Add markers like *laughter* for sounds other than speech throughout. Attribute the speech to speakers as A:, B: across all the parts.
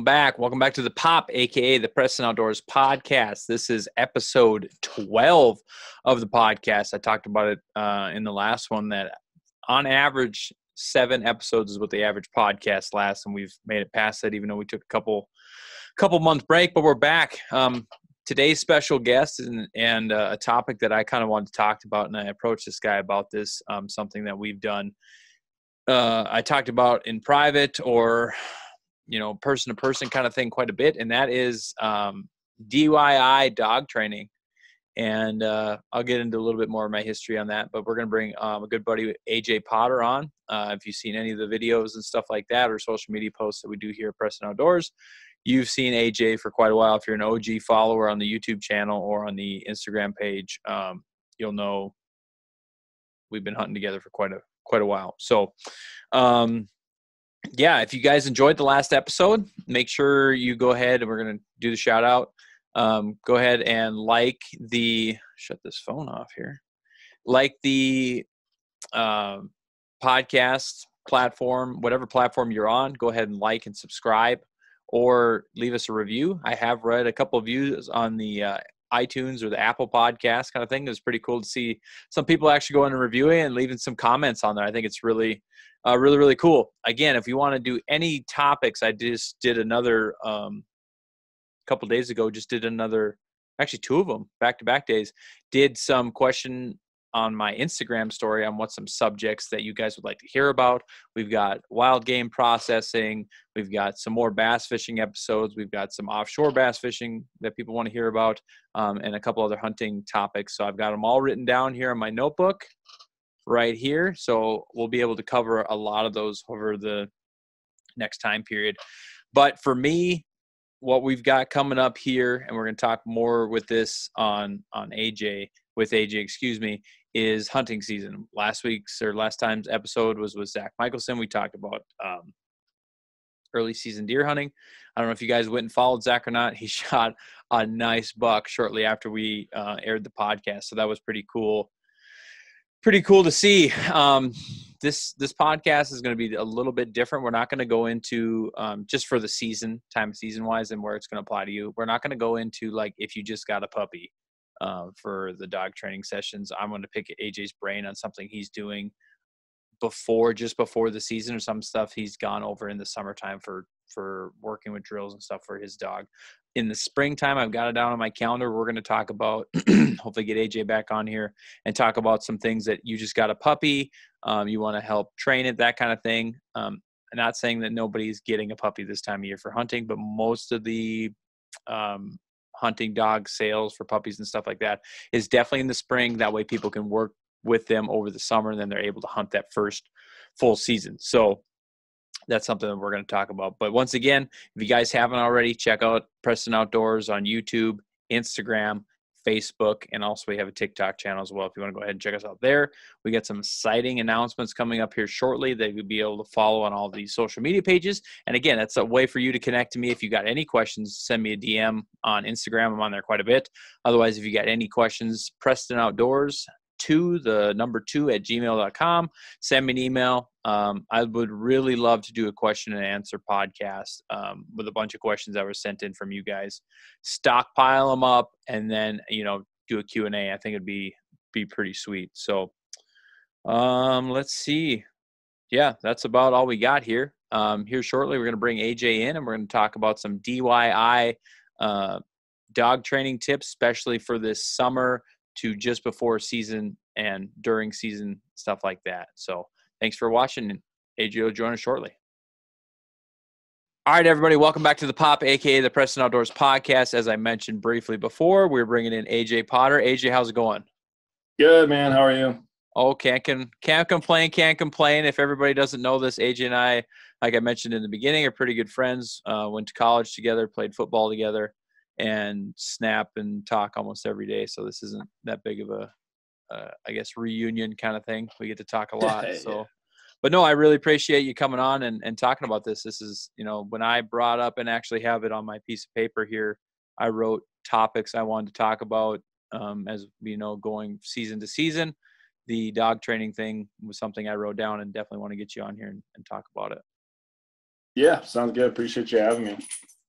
A: welcome back. Welcome back to the Pop, aka the Preston Outdoors podcast. This is episode 12 of the podcast. I talked about it uh, in the last one that on average, seven episodes is what the average podcast lasts, and we've made it past that, even though we took a couple couple month break, but we're back. Um, today's special guest and, and uh, a topic that I kind of wanted to talk about, and I approached this guy about this, um, something that we've done. Uh, I talked about in private or you know person to person kind of thing quite a bit, and that is um, DIY dog training. And uh, I'll get into a little bit more of my history on that. But we're going to bring um, a good buddy, AJ Potter, on. Uh, if you've seen any of the videos and stuff like that, or social media posts that we do here at Preston Outdoors, you've seen AJ for quite a while. If you're an OG follower on the YouTube channel or on the Instagram page, um, you'll know we've been hunting together for quite a quite a while. So, um, yeah, if you guys enjoyed the last episode, make sure you go ahead and we're going to do the shout out. Um, go ahead and like the shut this phone off here. Like the uh, podcast platform, whatever platform you're on, go ahead and like and subscribe or leave us a review. I have read a couple of views on the uh, iTunes or the Apple podcast kind of thing. It was pretty cool to see some people actually going and reviewing and leaving some comments on there. I think it's really uh, really really cool again if you want to do any topics i just did another um couple days ago just did another actually two of them back to back days did some question on my instagram story on what some subjects that you guys would like to hear about we've got wild game processing we've got some more bass fishing episodes we've got some offshore bass fishing that people want to hear about um, and a couple other hunting topics so i've got them all written down here in my notebook right here. So we'll be able to cover a lot of those over the next time period. But for me, what we've got coming up here, and we're going to talk more with this on on AJ with AJ, excuse me, is hunting season. Last week's or last time's episode was with Zach Michelson. We talked about um, early season deer hunting. I don't know if you guys went and followed Zach or not. *laughs* He shot a nice buck shortly after we uh, aired the podcast, so that was pretty cool pretty cool to see. Um, this this podcast is going to be a little bit different. We're not going to go into um, just for the season, time season wise, and where it's going to apply to you. We're not going to go into like if you just got a puppy uh, for the dog training sessions. I'm going to pick AJ's brain on something he's doing before, just before the season, or some stuff he's gone over in the summertime for for working with drills and stuff for his dog in the springtime. I've got it down on my calendar. We're going to talk about, *clears throat* hopefully, get AJ back on here and talk about some things that you just got a puppy, um, you want to help train it, that kind of thing. Um, not saying that nobody's getting a puppy this time of year for hunting, but most of the um, hunting dog sales for puppies and stuff like that is definitely in the spring. That way, people can work with them over the summer and then they're able to hunt that first full season. So, that's something that we're going to talk about. But once again, if you guys haven't already, check out Preston Outdoors on YouTube, Instagram, Facebook, and also we have a TikTok channel as well. If you want to go ahead and check us out there, we got some exciting announcements coming up here shortly that you'll be able to follow on all these social media pages. And again, that's a way for you to connect to me. If you got any questions, send me a DM on Instagram. I'm on there quite a bit. Otherwise, if you got any questions, Preston Outdoors two, the number two at gmail.com. Send me an email. Um, I would really love to do a question and answer podcast um, with a bunch of questions that were sent in from you guys. Stockpile them up and then, you know, do a Q&A. I think it'd be, be pretty sweet. So um, let's see. Yeah, that's about all we got here. Um, here shortly, we're going to bring AJ in and we're going to talk about some DIY uh, dog training tips, especially for this summer to just before season and during season stuff like that. So thanks for watching. And AJ will join us shortly. All right, everybody, welcome back to the Pop, aka the Preston Outdoors podcast. As I mentioned briefly before, we're bringing in AJ Potter. AJ, how's it going?
B: Good, man. How are you?
A: Oh, can't can, can't complain, can't complain. If everybody doesn't know this, AJ and I, like I mentioned in the beginning, are pretty good friends. Uh, went to college together, played football together and snap and talk almost every day. So this isn't that big of a, uh, I guess, reunion kind of thing. We get to talk a *laughs* lot. So, yeah. but no, I really appreciate you coming on and, and talking about this. This is, you know, when I brought up and actually have it on my piece of paper here, I wrote topics I wanted to talk about um, as, you know, going season to season. The dog training thing was something I wrote down and definitely want to get you on here and, and talk about it.
B: Yeah, sounds good. Appreciate you having me.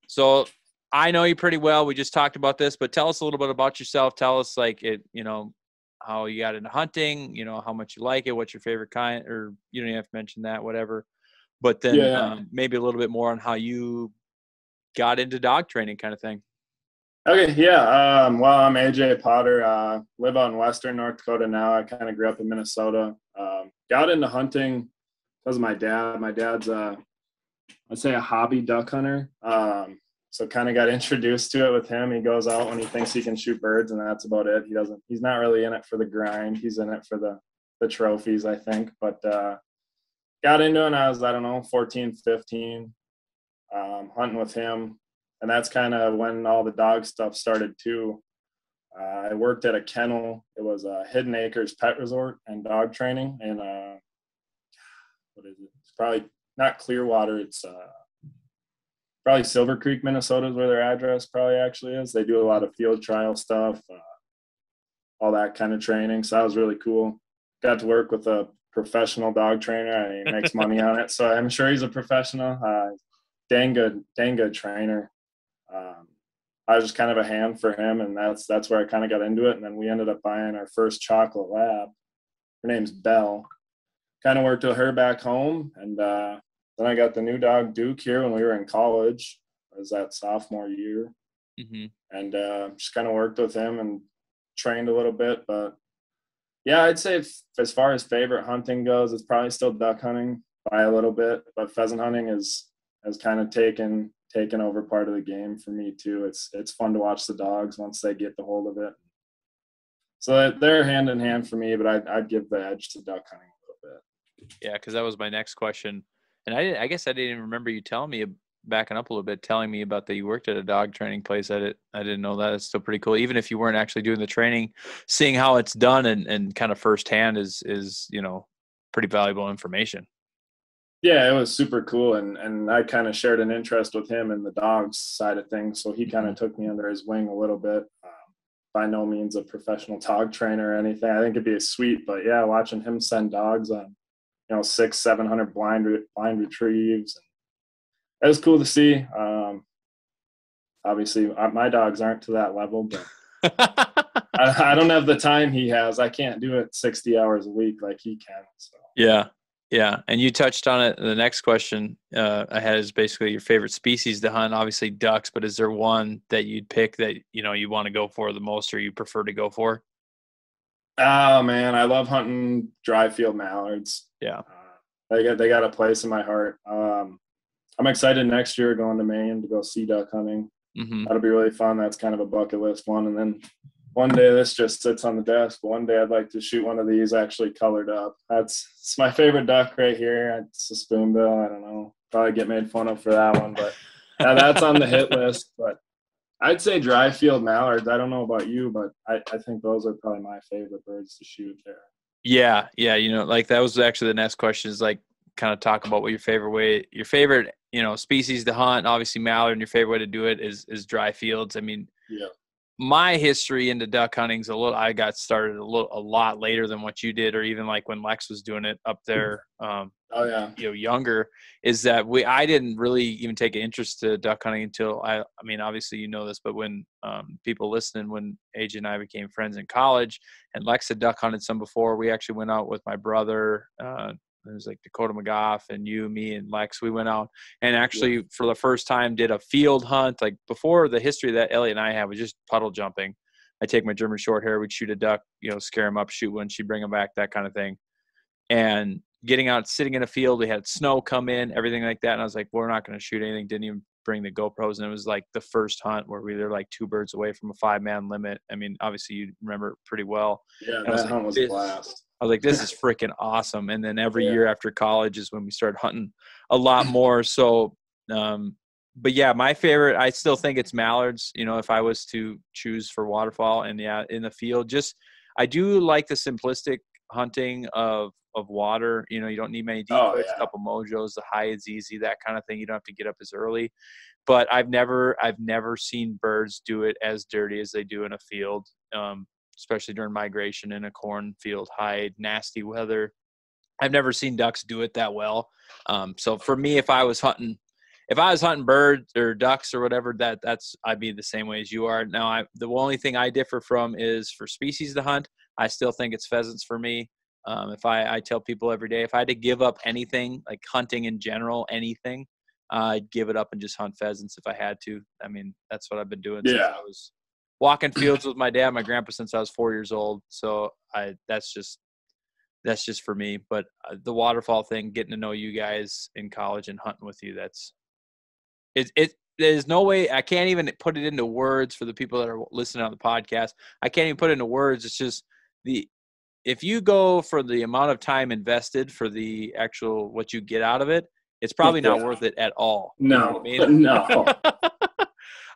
A: So I know you pretty well. We just talked about this, but tell us a little bit about yourself. Tell us like it, you know, how you got into hunting, you know, how much you like it, what's your favorite kind, or you don't even have to mention that, whatever. But then yeah. um, maybe a little bit more on how you got into dog training kind of thing.
B: Okay, yeah. Um, well, I'm AJ Potter. Uh, live on Western North Dakota now. I kind of grew up in Minnesota. Um, got into hunting because of my dad. My dad's, uh, I'd say, a hobby duck hunter. Um, so kind of got *laughs* introduced to it with him. He goes out when he thinks he can shoot birds, and that's about it. He doesn't. He's not really in it for the grind. He's in it for the the trophies, I think. But uh, got into it. I was I don't know 14, 15, um, hunting with him, and that's kind of when all the dog stuff started too. Uh, I worked at a kennel. It was a Hidden Acres Pet Resort and dog training, and uh, what is it? It's probably not Clearwater. It's uh, probably Silver Creek, Minnesota is where their address probably actually is. They do a lot of field trial stuff, uh, all that kind of training. So that was really cool. Got to work with a professional dog trainer. and he makes money on it, so I'm sure he's a professional. Uh, dang good, dang good trainer. Um, I was just kind of a hand for him, and that's that's where I kind of got into it. And then we ended up buying our first chocolate lab. Her name's Belle. Kind of worked with her back home, and uh, then I got the new dog Duke here when we were in college. It was that sophomore year, mm-hmm. and uh, just kind of worked with him and trained a little bit. But yeah, I'd say if, as far as favorite hunting goes, it's probably still duck hunting by a little bit, but pheasant hunting is has kind of taken taken over part of the game for me too. It's it's fun to watch the dogs once they get the hold of it. So they're hand in hand for me, but I'd, I'd give the edge to duck hunting a little bit.
A: Yeah, because that was my next question and I, I guess I didn't even remember you telling me backing up a little bit, telling me about that you worked at a dog training place. I did I didn't know that. It's still pretty cool. Even if you weren't actually doing the training, seeing how it's done and, and kind of firsthand is is you know pretty valuable information.
B: Yeah, it was super cool, and and I kind of shared an interest with him in the dogs side of things, so he kind of mm-hmm. took me under his wing a little bit. Um, by no means a professional dog trainer or anything. I think it'd be a sweet, but yeah, watching him send dogs on you know six seven hundred blind blind retrieves. And it was cool to see. Um, obviously, uh, my dogs aren't to that level, but *laughs* I, I, don't have the time he has. I can't do it sixty hours a week like he can. So.
A: Yeah, yeah, and you touched on it. The next question uh, I had is basically your favorite species to hunt. Obviously, ducks, but is there one that you'd pick that you know you want to go for the most, or you prefer to go for?
B: Oh man, I love hunting dry field mallards.
A: Yeah, uh,
B: they got they got a place in my heart. Um, I'm excited next year going to Maine to go sea duck hunting. Mm-hmm. That'll be really fun. That's kind of a bucket list one. And then one day this just sits on the desk. One day I'd like to shoot one of these actually colored up. That's it's my favorite duck right here. It's a spoonbill. I don't know. Probably get made fun of for that one, but *laughs* yeah, that's on the hit list. But I'd say dry field mallards. I don't know about you, but I, I think those are probably my favorite birds to shoot there.
A: Yeah, yeah. You know, like that was actually the next question is like kind of talk about what your favorite way, your favorite, you know, species to hunt. Obviously, mallard, and your favorite way to do it is is dry fields. I mean,
B: yeah
A: my history into duck hunting is a little i got started a little a lot later than what you did or even like when lex was doing it up mm-hmm. there um
B: oh yeah
A: you know younger is that we i didn't really even take an interest to duck hunting until i i mean obviously you know this but when um, people listening when aj and i became friends in college and lex had duck hunted some before we actually went out with my brother uh, it was like Dakota McGough and you, me, and Lex. We went out and actually yeah. for the first time did a field hunt. Like before the history that Elliot and I had was just puddle jumping. I take my German short hair, we'd shoot a duck, you know, scare him up, shoot one, she'd bring him back, that kind of thing. And getting out, sitting in a field, we had snow come in, everything like that. And I was like, we're not going to shoot anything. Didn't even bring the GoPros. And it was like the first hunt where we were like two birds away from a five man limit. I mean, obviously you remember it pretty well.
B: Yeah, that hunt was a blast.
A: I was like, this is *laughs* freaking awesome. And then every yeah. year after college is when we started hunting a lot more. So, um, but yeah, my favorite, I still think it's mallards. You know, if I was to choose for waterfowl and yeah, in the field, just I do like the simplistic hunting of of water. You know, you don't need many decoys, oh, yeah. a couple mojos, the high is easy, that kind of thing. You don't have to get up as early. But I've never I've never seen birds do it as dirty as they do in a field. Um, especially during migration in a cornfield, hide, nasty weather. I've never seen ducks do it that well. Um, so for me, if I was hunting if I was hunting birds or ducks or whatever, that that's I'd be the same way as you are. Now, I the only thing I differ from is for species to hunt. I still think it's pheasants for me. Um, if I, I tell people every day, if I had to give up anything, like hunting in general, anything, uh, I'd give it up and just hunt pheasants if I had to. I mean, that's what I've been doing
B: Yeah.
A: since I was walking fields with my dad, and my grandpa since I was four years old. So I that's just that's just for me. But uh, the waterfowl thing, getting to know you guys in college and hunting with you, that's it. It there's no way I can't even put it into words for the people that are listening on the podcast. I can't even put it into words. It's just the if you go for the amount of time invested for the actual what you get out of it, it's probably not worth it at all. You know
B: No,
A: I mean? *laughs*
B: no. *laughs*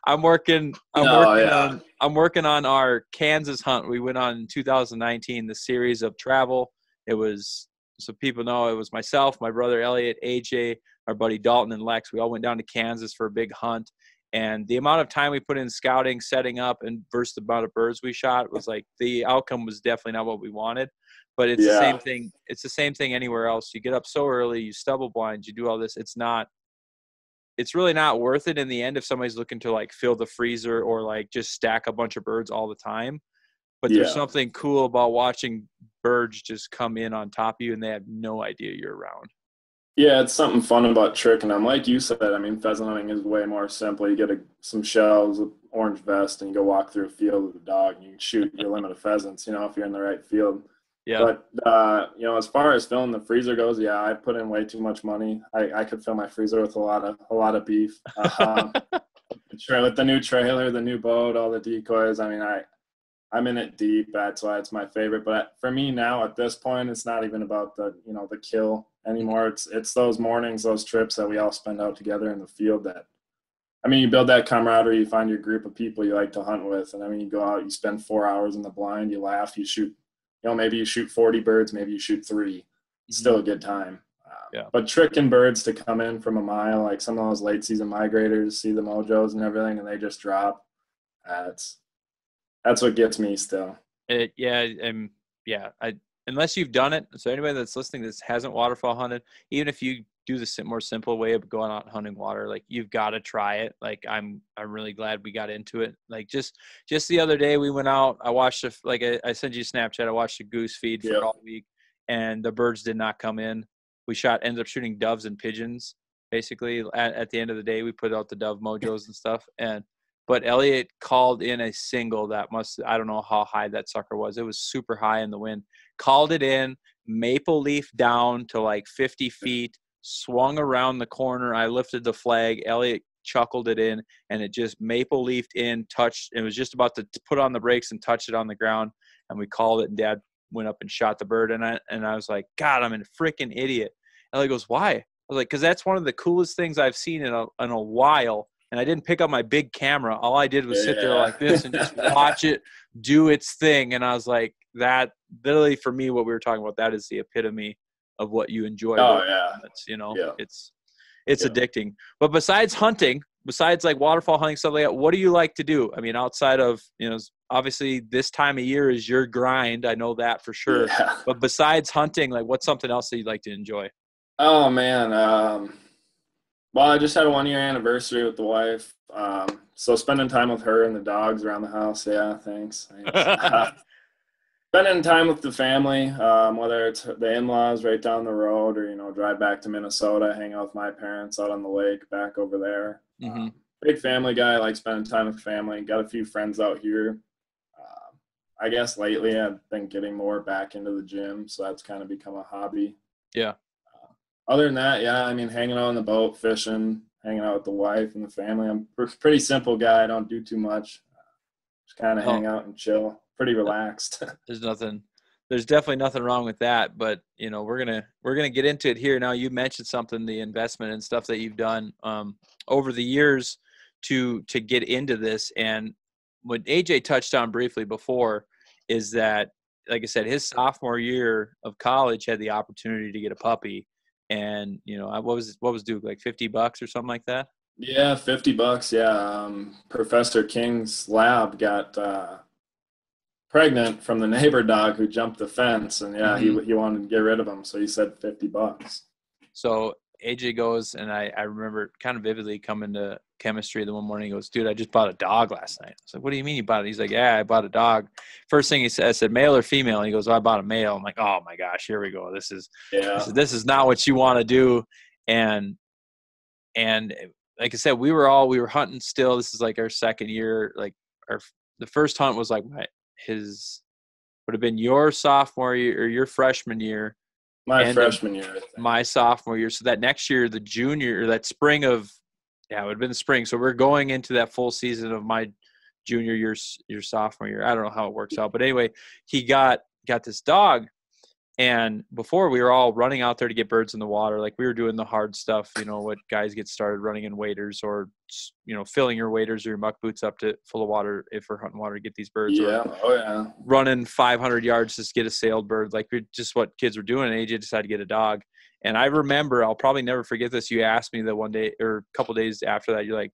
A: I'm working. I'm
B: No,
A: working
B: yeah.
A: on. I'm working on our Kansas hunt. We went on in 2019. The series of travel. It was so people know it was myself, my brother Elliot, AJ, our buddy Dalton, and Lex. We all went down to Kansas for a big hunt. And the amount of time we put in scouting, setting up, and versus the amount of birds we shot was like the outcome was definitely not what we wanted. But it's the same thing. It's the same thing anywhere else. You get up so early, you stubble blinds, you do all this. It's not it's really not worth it in the end if somebody's looking to like fill the freezer or like just stack a bunch of birds all the time. But there's
B: Yeah.
A: something cool about watching birds just come in on top of you and they have no idea you're around.
B: Yeah, it's something fun about tricking them. Like you said, I mean, pheasant hunting is way more simple. You get a, some shells, an orange vest, and you go walk through a field with a dog, and you can shoot your limit of pheasants. You know, if you're in the right field.
A: Yeah.
B: But uh, you know, as far as filling the freezer goes, yeah, I put in way too much money. I, I could fill my freezer with a lot of a lot of beef. *laughs* Tra- with the new trailer, the new boat, all the decoys. I mean, I I'm in it deep. That's why it's my favorite. But for me now, at this point, it's not even about the you know the kill anymore. It's it's those mornings, those trips that we all spend out together in the field. That I mean, you build that camaraderie. You find your group of people you like to hunt with, and I mean, you go out, you spend four hours in the blind, you laugh, you shoot. You know, maybe you shoot 40 birds, maybe you shoot three. It's still a good time. Uh,
A: Yeah.
B: But tricking birds to come in from a mile, like some of those late season migrators, see the mojos and everything, and they just drop. That's that's what gets me still.
A: It, yeah, and yeah, I unless you've done it. So anybody that's listening that hasn't waterfowl hunted, even if you do the more simple way of going out hunting water, like you've got to try it. Like I'm, I'm really glad we got into it. Like just, just the other day we went out. I watched a, like I, I sent you a Snapchat. I watched a goose feed for
B: Yeah.
A: all week, and the birds did not come in. We shot, ended up shooting doves and pigeons. Basically, at, at the end of the day, we put out the dove mojos and stuff, and but Elliot called in a single that must I don't know how high that sucker was. It was super high in the wind. Called it in, maple leaf down to like 50 feet, swung around the corner. I lifted the flag. Elliot chuckled it in, and it just maple leafed in, touched. It was just about to put on the brakes and touch it on the ground, and we called it. And Dad went up and shot the bird, and I and I was like, God, I'm a freaking idiot. Elliot goes, Why? I was like, because that's one of the coolest things I've seen in a in a while and I didn't pick up my big camera. All I did was sit there like this and just *laughs* watch it do its thing. And I was like, that literally for me, what we were talking about, that is the epitome of what you enjoy.
B: Oh yeah,
A: hunts, you know,
B: Yeah.
A: it's it's
B: Yeah.
A: addicting. But besides hunting, besides like waterfowl hunting stuff like that, what do you like to do? I mean, outside of you know, obviously this time of year is your grind. I know that for sure.
B: Yeah. *laughs*
A: But besides hunting, like what's something else that you'd like to enjoy?
B: Oh man. Um, well, I just had a one year anniversary with the wife. Um, so spending time with her and the dogs around the house. Yeah, thanks. *laughs* thanks. *laughs* Spending time with the family, um, whether it's the in-laws right down the road or you know drive back to Minnesota, hang out with my parents out on the lake back over there.
A: Mhm.
B: Um, big family guy, like spending time with family. Got a few friends out here. Um, I guess lately I've been getting more back into the gym, so that's kind of become a hobby.
A: Yeah.
B: Uh, other than that, yeah, I mean, hanging out on the boat, fishing, hanging out with the wife and the family. I'm a pretty simple guy. I don't do too much. Kind of
A: Oh.
B: hang out and chill. Pretty relaxed. *laughs*
A: there's nothing there's definitely nothing wrong with that but you know we're gonna we're gonna get into it here now you mentioned something the investment and stuff that you've done um, over the years to to get into this and what aj touched on briefly before is that like i said his sophomore year of college had the opportunity to get a puppy and you know I- what was what was duke like 50 bucks or something like that
B: Yeah, fifty bucks. Yeah, um, Professor King's lab got uh, pregnant from the neighbor dog who jumped the fence, and yeah, he he wanted to get rid of him, so he said fifty bucks.
A: So AJ goes, and I, I remember kind of vividly coming to chemistry the one morning. He goes, dude, I just bought a dog last night. I was like, what do you mean you bought it? He's like, yeah, I bought a dog. First thing he said, I said, male or female? And he goes, well, I bought a male. I'm like, oh my gosh, here we go. This is, yeah. this, is this is not what you want to do. And, and like I said, we were all, we were hunting still. This is like our second year. Like our, the first hunt was like my, his, would have been your sophomore year or your freshman year
B: my freshman year.
A: My sophomore year. So that next year, the junior, that spring of, yeah, it would have been the spring. So we're going into that full season of my junior year, your sophomore year. I don't know how it works out, but anyway, he got got this dog, and before we were all running out there to get birds in the water, like we were doing the hard stuff, you know, what guys get started running in waders or, you know, filling your waders or your muck boots up to full of water if we're hunting water to get these birds.
B: Yeah. Oh yeah.
A: Running 500 yards to get a sailed bird, like just what kids were doing. And AJ decided to get a dog. And I remember, I'll probably never forget this. You asked me that one day or a couple days after that, you're like,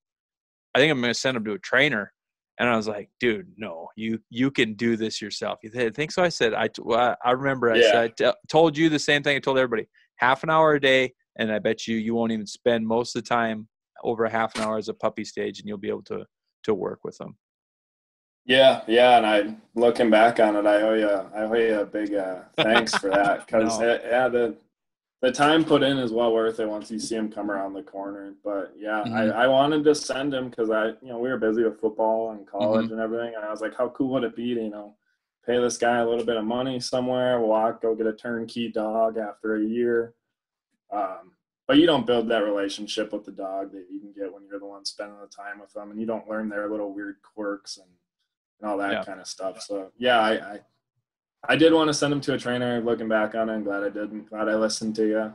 A: I think I'm going to send him to a trainer. And I was like, dude, no, you you can do this yourself. You think so? I said, I well, I remember I yeah. said I t- told you the same thing I told everybody. Half an hour a day, and I bet you you won't even spend most of the time over a half an hour as a puppy stage, and you'll be able to to work with them.
B: Yeah, yeah, and I looking back on it, I owe you, I owe you a big uh, thanks for that because *laughs* no. yeah, the the time put in is well worth it once you see him come around the corner. But yeah, mm-hmm. I, I wanted to send him because I, you know, we were busy with football and college mm-hmm. and everything. And I was like, how cool would it be to, you know, pay this guy a little bit of money somewhere, walk, go get a turnkey dog after a year. Um, but you don't build that relationship with the dog that you can get when you're the one spending the time with them and you don't learn their little weird quirks and, and all that yeah. kind of stuff. So yeah, I, I I did want to send him to a trainer. Looking back on it, I'm glad I didn't. Glad I listened to you. Uh,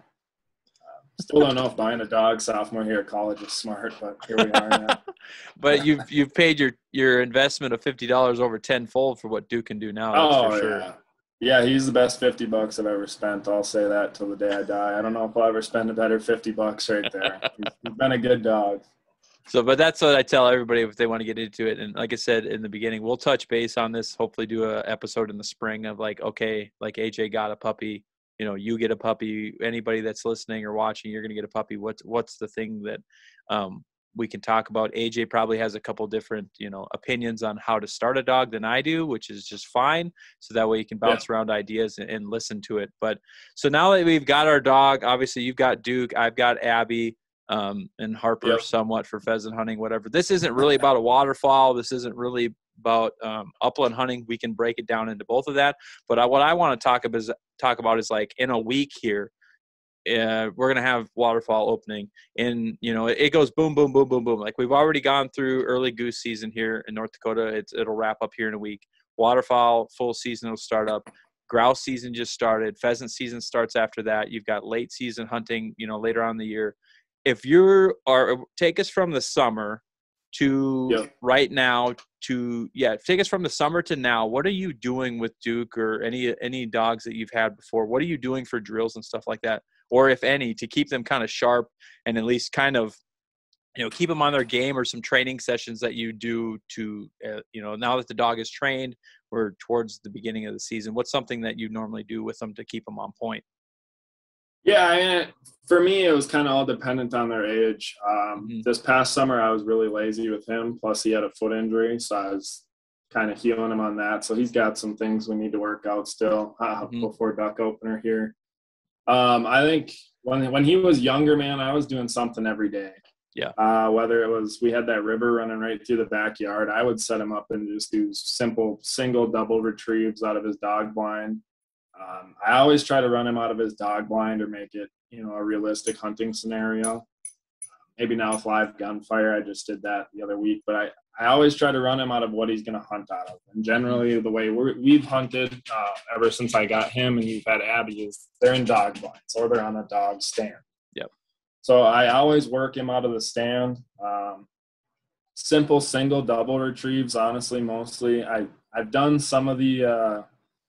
B: still don't know if buying a dog sophomore here at college is smart, but here we are now. *laughs*
A: but you've you've paid your your investment of fifty dollars over tenfold for what Duke can do now.
B: oh sure. yeah, yeah. He's the best fifty bucks I've ever spent. I'll say that till the day I die. I don't know if I'll ever spend a better fifty bucks right there. he's, he's been a good dog.
A: So, but that's what I tell everybody if they want to get into it. And like I said in the beginning, we'll touch base on this. Hopefully, do a episode in the spring of like, okay, like AJ got a puppy. You know, you get a puppy. Anybody that's listening or watching, you're going to get a puppy. What's what's the thing that um, we can talk about? AJ probably has a couple different you know opinions on how to start a dog than I do, which is just fine. So that way you can bounce yeah. around ideas and, and listen to it. But so now that we've got our dog, obviously you've got Duke, I've got Abby um, and Harper yep. somewhat for pheasant hunting, whatever. This isn't really about a waterfowl. This isn't really about um, upland hunting. We can break it down into both of that. But I, what I want to talk about is talk about is like in a week here, uh, we're gonna have waterfowl opening, and you know it, it, goes boom, boom, boom, boom, boom. Like we've already gone through early goose season here in North Dakota. It's, it'll wrap up here in a week. Waterfowl full season will start up grouse season just started pheasant season starts after that you've got late season hunting you know later on the year if you are take us from the summer to yep. right now to yeah take us from the summer to now what are you doing with duke or any any dogs that you've had before? What are you doing for drills and stuff like that? Or if any to keep them kind of sharp and at least kind of you know keep them on their game or some training sessions that you do to uh, you know now that the dog is trained or towards the beginning of the season what's something that you normally do with them to keep them on point
B: yeah, I, for me, it was kind of all dependent on their age. Um, mm-hmm. This past summer, I was really lazy with him. Plus, he had a foot injury, so I was kind of healing him on that. So he's got some things we need to work out still uh, mm-hmm. before duck opener here. Um, I think when when he was younger, man, I was doing something every day.
A: Yeah.
B: Uh, whether it was we had that river running right through the backyard, I would set him up and just do simple single, double retrieves out of his dog blind. Um, I always try to run him out of his dog blind or make it, you know, a realistic hunting scenario. Maybe now with live gunfire, I just did that the other week, but I, I always try to run him out of what he's going to hunt out of. And generally, the way we have hunted uh, ever since I got him and you've had Abby is they're in dog blinds or they're on a dog stand.
A: Yep.
B: So I always work him out of the stand. Um, simple single, double retrieves, honestly, mostly. I, I've done some of the uh,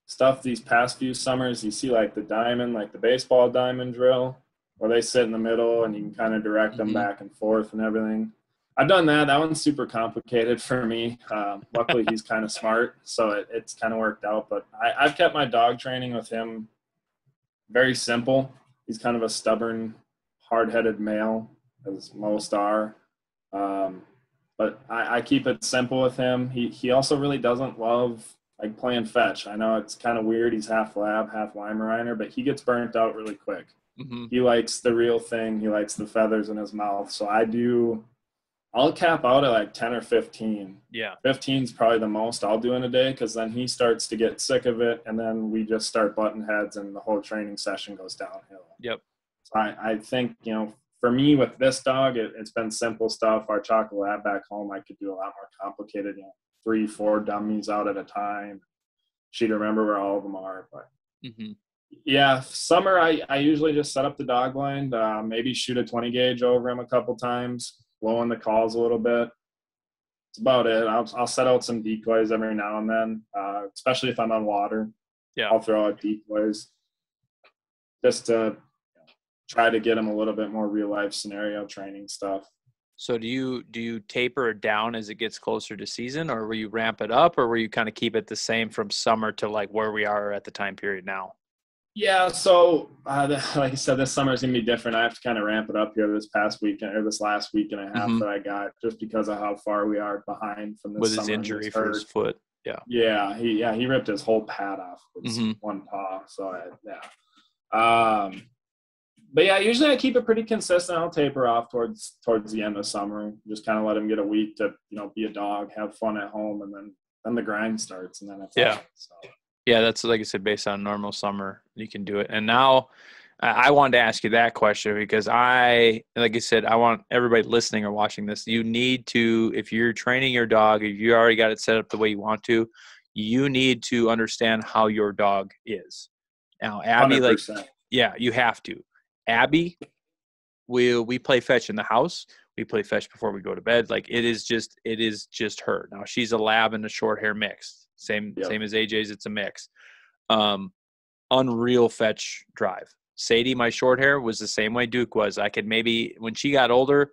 B: stuff these past few summers. You see like the diamond, like the baseball diamond drill, where they sit in the middle and you can kind of direct them mm-hmm. back and forth and everything. I've done that. That one's super complicated *laughs* for me. Um, luckily, he's kind of smart, so it, it's kind of worked out. But I, I've kept my dog training with him very simple. He's kind of a stubborn hard-headed male, as most are. Um, but I, I keep it simple with him. He he also really doesn't love like playing fetch. I know it's kind of weird. He's half lab, half Weimaraner, but he gets burnt out really quick. Mm-hmm. He likes the real thing. He likes the feathers in his mouth. So I do. I'll cap out at like 10 or 15.
A: Yeah.
B: 15 is probably the most I'll do in a day because then he starts to get sick of it. And then we just start button heads and the whole training session goes downhill.
A: Yep.
B: So I, I think, you know, for me with this dog, it, has been simple stuff. Our chocolate lab back home, I could do a lot more complicated, you know, three, four dummies out at a time. She'd remember where all of them are. But mm-hmm. yeah, summer, I, I usually just set up the dog blind, uh, maybe shoot a 20 gauge over him a couple times, blow in the calls a little bit. That's about it. I'll, I'll set out some decoys every now and then, uh, especially if I'm on water.
A: Yeah.
B: I'll throw out decoys just to try to get him a little bit more real life scenario training stuff.
A: So do you do you taper it down as it gets closer to season, or will you ramp it up, or will you kind of keep it the same from summer to like where we are at the time period now?
B: Yeah, so uh, *laughs* like I said, this summer is gonna be different. I have to kind of ramp it up here this past weekend or this last week and a half mm-hmm. that I got, just because of how far we are behind from this.
A: With his injury for his foot, yeah.
B: Yeah, he yeah he ripped his whole pad off with mm-hmm. one paw. So I, yeah. Um, but yeah, usually I keep it pretty consistent. I'll taper off towards towards the end of summer. Just kind of let him get a week to you know be a dog, have fun at home, and then then the grind starts, and then it's
A: yeah. So. Yeah, that's like I said, based on normal summer, you can do it. And now, I wanted to ask you that question because I, like I said, I want everybody listening or watching this. You need to, if you're training your dog, if you already got it set up the way you want to, you need to understand how your dog is. Now, Abby, 100%. like, yeah, you have to Abby, we we play fetch in the house. We play fetch before we go to bed. Like it is just it is just her. Now she's a lab and a short hair mix. Same yep. same as AJ's. It's a mix. Um, unreal fetch drive. Sadie, my short hair, was the same way Duke was. I could maybe when she got older,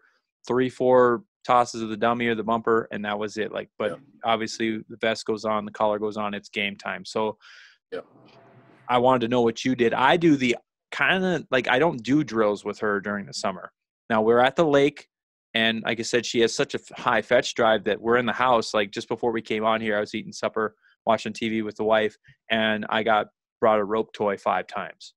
A: three four tosses of the dummy or the bumper, and that was it. Like, but yep. obviously the vest goes on, the collar goes on. It's game time. So.
B: Yep.
A: I wanted to know what you did. I do the kind of like I don't do drills with her during the summer. Now we're at the lake, and like I said, she has such a high fetch drive that we're in the house. Like just before we came on here, I was eating supper, watching TV with the wife, and I got brought a rope toy five times.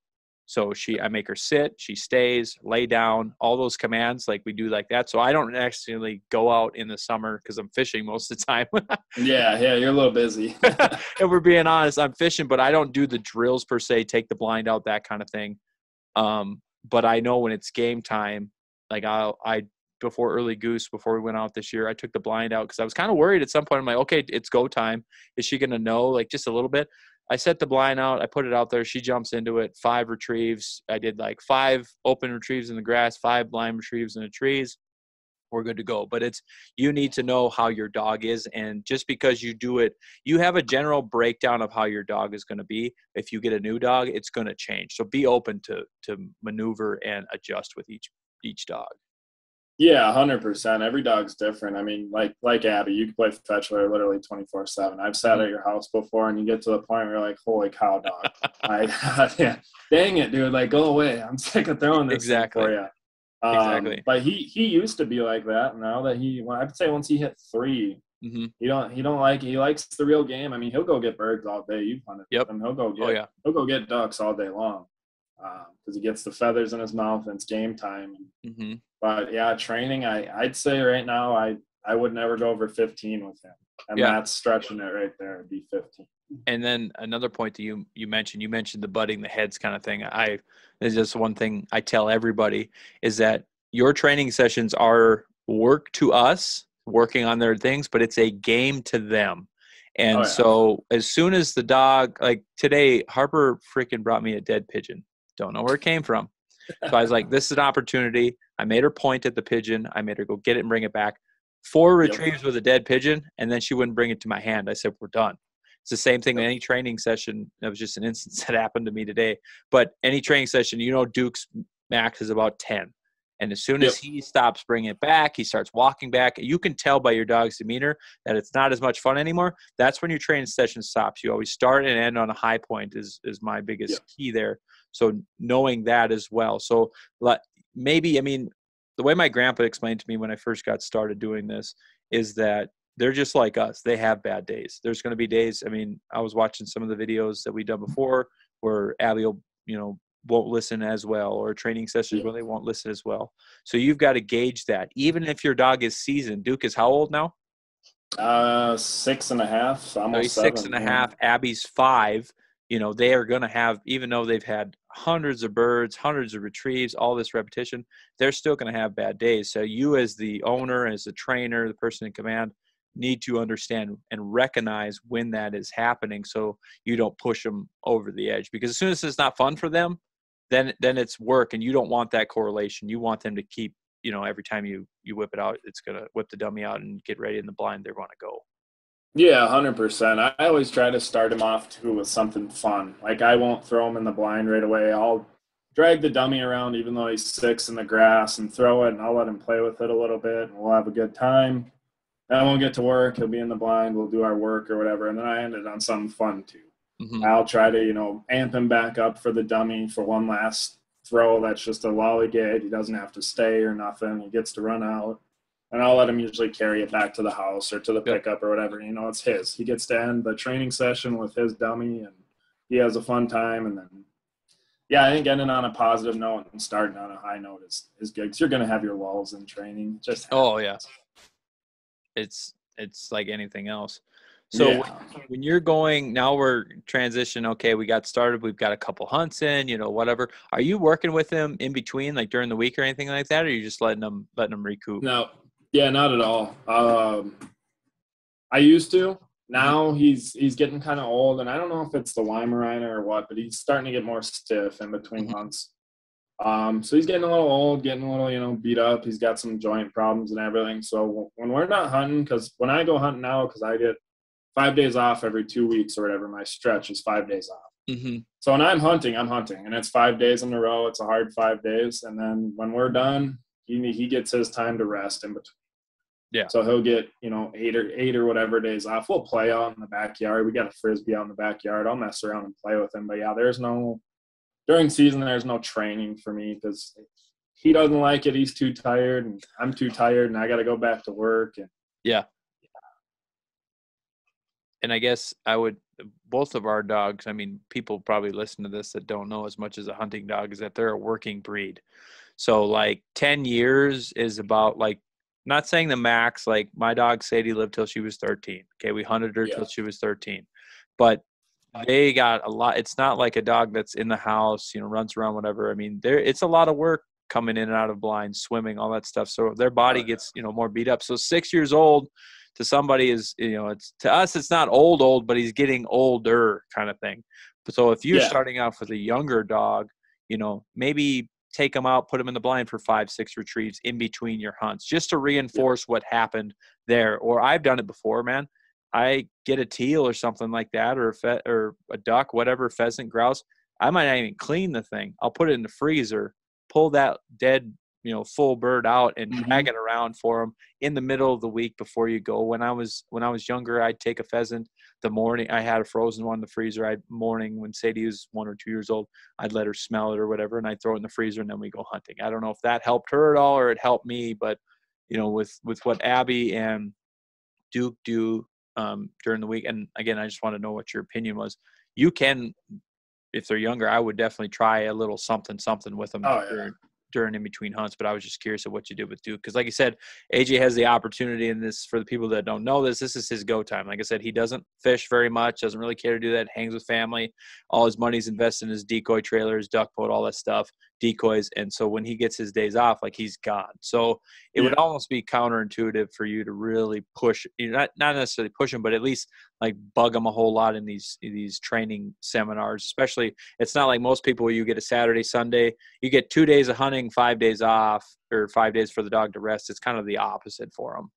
A: So she, I make her sit, she stays, lay down, all those commands like we do like that. So I don't actually go out in the summer because I'm fishing most of the time.
B: yeah, yeah, you're a little busy. *laughs*
A: if we're being honest, I'm fishing, but I don't do the drills per se, take the blind out, that kind of thing. Um, but I know when it's game time, like I, I before early goose before we went out this year, I took the blind out because I was kind of worried at some point. I'm like, okay, it's go time. Is she gonna know like just a little bit? I set the blind out. I put it out there. She jumps into it. Five retrieves. I did like five open retrieves in the grass, five blind retrieves in the trees. We're good to go. But it's you need to know how your dog is, and just because you do it, you have a general breakdown of how your dog is going to be. If you get a new dog, it's going to change. So be open to to maneuver and adjust with each each dog.
B: Yeah, hundred percent. Every dog's different. I mean, like like Abby, you can play fetch with her literally twenty four seven. I've sat mm-hmm. at your house before, and you get to the point where you're like, "Holy cow, dog! *laughs* I, *laughs* yeah, dang it, dude! Like, go away! I'm sick of throwing this
A: exactly.
B: For you." Um, exactly. But he he used to be like that. Now that he, well, I'd say once he hit 3 mm-hmm. he don't he don't like he likes the real game. I mean, he'll go get birds all day. You've hunted
A: yep.
B: him. He'll go
A: oh,
B: get
A: oh, yeah.
B: he'll go get ducks all day long because um, he gets the feathers in his mouth and it's game time. Mm-hmm. But yeah, training. I I'd say right now I I would never go over 15 with him, and yeah. that's stretching it right there. It'd be 15.
A: And then another point that you you mentioned, you mentioned the butting the heads kind of thing. I is just one thing I tell everybody is that your training sessions are work to us, working on their things, but it's a game to them. And oh, yeah. so as soon as the dog, like today, Harper freaking brought me a dead pigeon. Don't know where it came from. So I was like, *laughs* this is an opportunity. I made her point at the pigeon. I made her go get it and bring it back. Four retrieves yep. with a dead pigeon, and then she wouldn't bring it to my hand. I said, we're done. It's the same thing yep. any training session. That was just an *laughs* instance that happened to me today. But any training session, you know, Duke's max is about 10. And as soon yep. as he stops bringing it back, he starts walking back. You can tell by your dog's demeanor that it's not as much fun anymore. That's when your training session stops. You always start and end on a high point is is my biggest key there. So knowing that as well. So let maybe I mean the way my grandpa explained to me when I first got started doing this is that they're just like us. They have bad days. There's going to be days. I mean, I was watching some of the videos that we done before where Abby will, you know, won't listen as well, or training sessions where they won't listen as well. So you've got to gauge that. Even if your dog is seasoned, Duke is how old now?
B: Uh, six and a half. Almost
A: he's six and a half. Abby's five. You know, they are going to have, even though they've had hundreds of birds, hundreds of retrieves, all this repetition, they're still going to have bad days. So you, as the owner, as the trainer, the person in command, need to understand and recognize when that is happening so you don't push them over the edge. Because as soon as it's not fun for them then then it's work and you don't want that correlation. You want them to keep you know every time you you whip it out it's going to whip the dummy out and get ready in the blind they're going to go
B: Yeah, hundred percent. I always try to start him off too with something fun. Like I won't throw him in the blind right away. I'll drag the dummy around even though he's six in the grass and throw it and I'll let him play with it a little bit and we'll have a good time. Then we'll get to work, he'll be in the blind, we'll do our work or whatever, and then I ended on something fun too.
A: Mhm.
B: I'll try to, you know, amp him back up for the dummy for one last throw that's just a lollygag. He doesn't have to stay or nothing. He gets to run out. And I'll let him usually carry it back to the house or to the pickup or whatever. You know, it's his. He gets to end the training session with his dummy and he has a fun time. And then, yeah, I think ending on a positive note and starting on a high note is, is good. Cause you're going to have your lulls in training. Just
A: Oh, yeah. it's it's like anything else so
B: Yeah.
A: when, when you're going now we're transition okay we got started we've got a couple hunts in you know whatever are you working with them in between like during the week or anything like that or are you just letting them letting them recoup
B: No, yeah, not at all. Um, I used to. Now he's he's getting kind of old, and I don't know if it's the Weimaraner or what, but he's starting to get more stiff in between
A: Mhm.
B: hunts. Um, so he's getting a little old, getting a little you know beat up. He's got some joint problems and everything. So when we're not hunting, because when I go hunting now, because I get five days off every two weeks or whatever, my stretch is five days off.
A: mm-hmm.
B: So when I'm hunting, I'm hunting, and it's five days in a row. It's a hard five days, and then when we're done, he he gets his time to rest in between.
A: Yeah.
B: So he'll get you know eight or eight or whatever days off. We'll play out in the backyard. We got a frisbee out in the backyard. I'll mess around and play with him. But yeah, there's no during season. There's no training for me because he doesn't like it. He's too tired, and I'm too tired, and I got to go back to work. And Yeah.
A: and I guess I would both of our dogs. I mean, people probably listen to this that don't know as much as a hunting dog is that they're a working breed. So like ten years is about like not saying the max. Like my dog Sadie lived till she was thirteen. Okay, we hunted her
B: Yeah.
A: till she was thirteen, but they got a lot. It's not like a dog that's in the house, you know, runs around, whatever. I mean, there it's a lot of work coming in and out of blinds, swimming, all that stuff. So their body gets you know more beat up. So six years old to somebody is you know it's to us it's not old old but he's getting older kind of thing so if you're
B: Yeah.
A: starting off with a younger dog you know maybe take them out put them in the blind for five six retrieves in between your hunts just to reinforce what happened there or i've done it before man. I get a teal or something like that or a fe- or a duck whatever pheasant grouse. I might not even clean the thing. I'll put it in the freezer pull that dead you know full bird out and
B: Mhm.
A: drag it around for them in the middle of the week before you go. When I was when I was younger, I'd take a pheasant the morning. I had a frozen one in the freezer. I'd morning when Sadie was one or two years old, I'd let her smell it or whatever, and I'd throw it in the freezer, and then we go hunting. I don't know if that helped her at all or it helped me, but you know, with with what Abby and Duke do um, during the week, and again, I just want to know what your opinion was. You can, if they're younger, I would definitely try a little something something with them
B: Oh, yeah.
A: During, in between hunts. But I was just curious of what you did with Duke because, like you said, AJ has the opportunity in this. For the people that don't know this, this is his go time. Like I said, he doesn't fish very much, doesn't really care to do that. Hangs with family. All his money's invested in his decoy trailers, duck boat, all that stuff, decoys. And so when he gets his days off, like he's gone. So it would almost be counterintuitive for you to really push, you know, not not necessarily push him, but at least like bug him a whole lot in these in these training seminars. Especially, it's not like most people you get a Saturday, Sunday, you get two days of hunting, five days off, or five days for the dog to rest. It's kind of the opposite for him.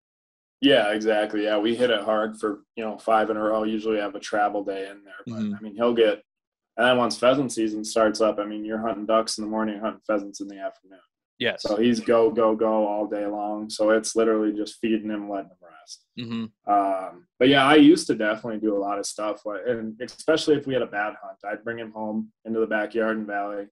B: Yeah, exactly. Yeah, we hit it hard for you know five in a row. Usually have a travel day in there, but
A: Mhm.
B: I mean he'll get. And then once pheasant season starts up, I mean you're hunting ducks in the morning, hunting pheasants in the afternoon.
A: Yes.
B: So he's go go go all day long. So it's literally just feeding him, letting him rest.
A: hmm
B: Um, but yeah, I used to definitely do a lot of stuff, and especially if we had a bad hunt, I'd bring him home into the backyard and valley,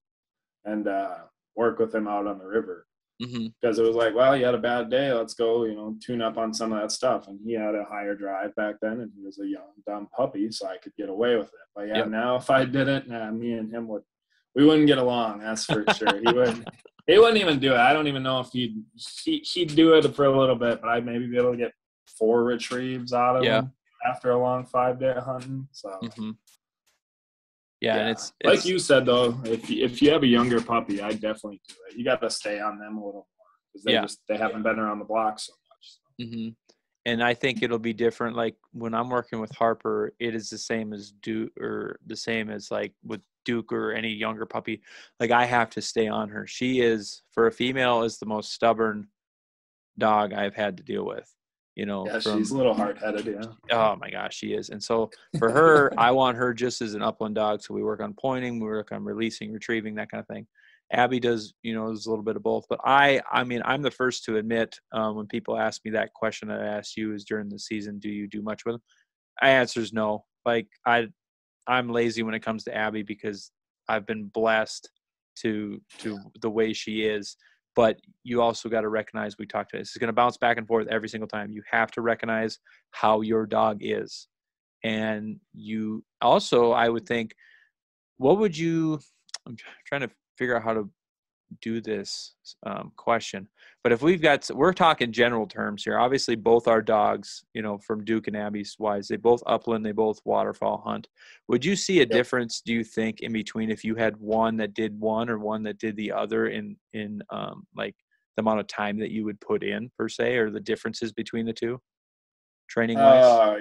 B: and uh, work with him out on the river
A: hmm
B: because it was like, well, you had a bad day. Let's go, you know, tune up on some of that stuff. And he had a higher drive back then, and he was a young, dumb puppy, so I could get away with it. But yeah,
A: Yep.
B: now if I didn't, nah, me and him would, we wouldn't get along. That's for *laughs* sure. He wouldn't. He wouldn't even do it. I don't even know if he'd he, he'd do it for a little bit, but I'd maybe be able to get four retrieves out of
A: Yeah.
B: him after a long five day hunting. So
A: hmm Yeah, and
B: Yeah.
A: it's,
B: like you said though, if you, if you have a younger puppy, I definitely do it. You got to stay on them a little more because they
A: Yeah.
B: just they haven't been around the block so much.
A: hmm And I think it'll be different. Like when I'm working with Harper, it is the same as Duke, or the same as like with Duke or any younger puppy. Like I have to stay on her. She is, for a female, is the most stubborn dog I've had to deal with. You know,
B: Yeah,
A: from-
B: she's a little hard headed. Yeah.
A: oh my gosh, she is. And so for her, I want her just as an upland dog. So we work on pointing, we work on releasing, retrieving, that kind of thing. Abby does, you know, does a little bit of both. But I, I mean, I'm the first to admit um, when people ask me that question that I asked you is during the season, do you do much with them? I answer is no. Like I, I'm lazy when it comes to Abby because I've been blessed to to the way she is. But you also got to recognize we talked about this is going to bounce back and forth every single time. You have to recognize how your dog is, and you also I would think, what would you? I'm trying to figure out how to do this um, question. But if we've got, we're talking general terms here. Obviously, both our dogs, you know, from Duke and Abby's wise, they both upland, they both waterfowl hunt. Would you see a difference? Do you think in between if you had one that did one or one that did the other in in um, like the amount of time that you would put in per se, or the differences between the two, training wise?
B: Uh,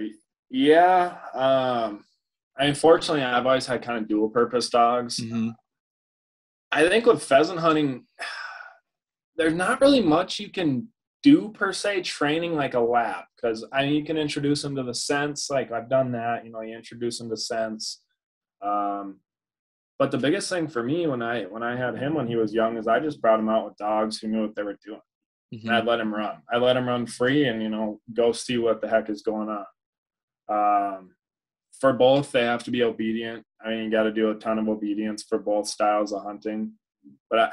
B: yeah. Um, unfortunately, I've always had kind of dual purpose dogs.
A: hmm
B: I think with pheasant hunting, there's not really much you can do per se training like a lab because I mean you can introduce them to the scents like I've done that you know you introduce them to scents um, but the biggest thing for me when I when I had him when he was young is I just brought him out with dogs who knew what they were doing.
A: Hmm
B: and I'd let him run. I let him run free and you know go see what the heck is going on. Um, for both they have to be obedient I mean you got to do a ton of obedience for both styles of hunting but I,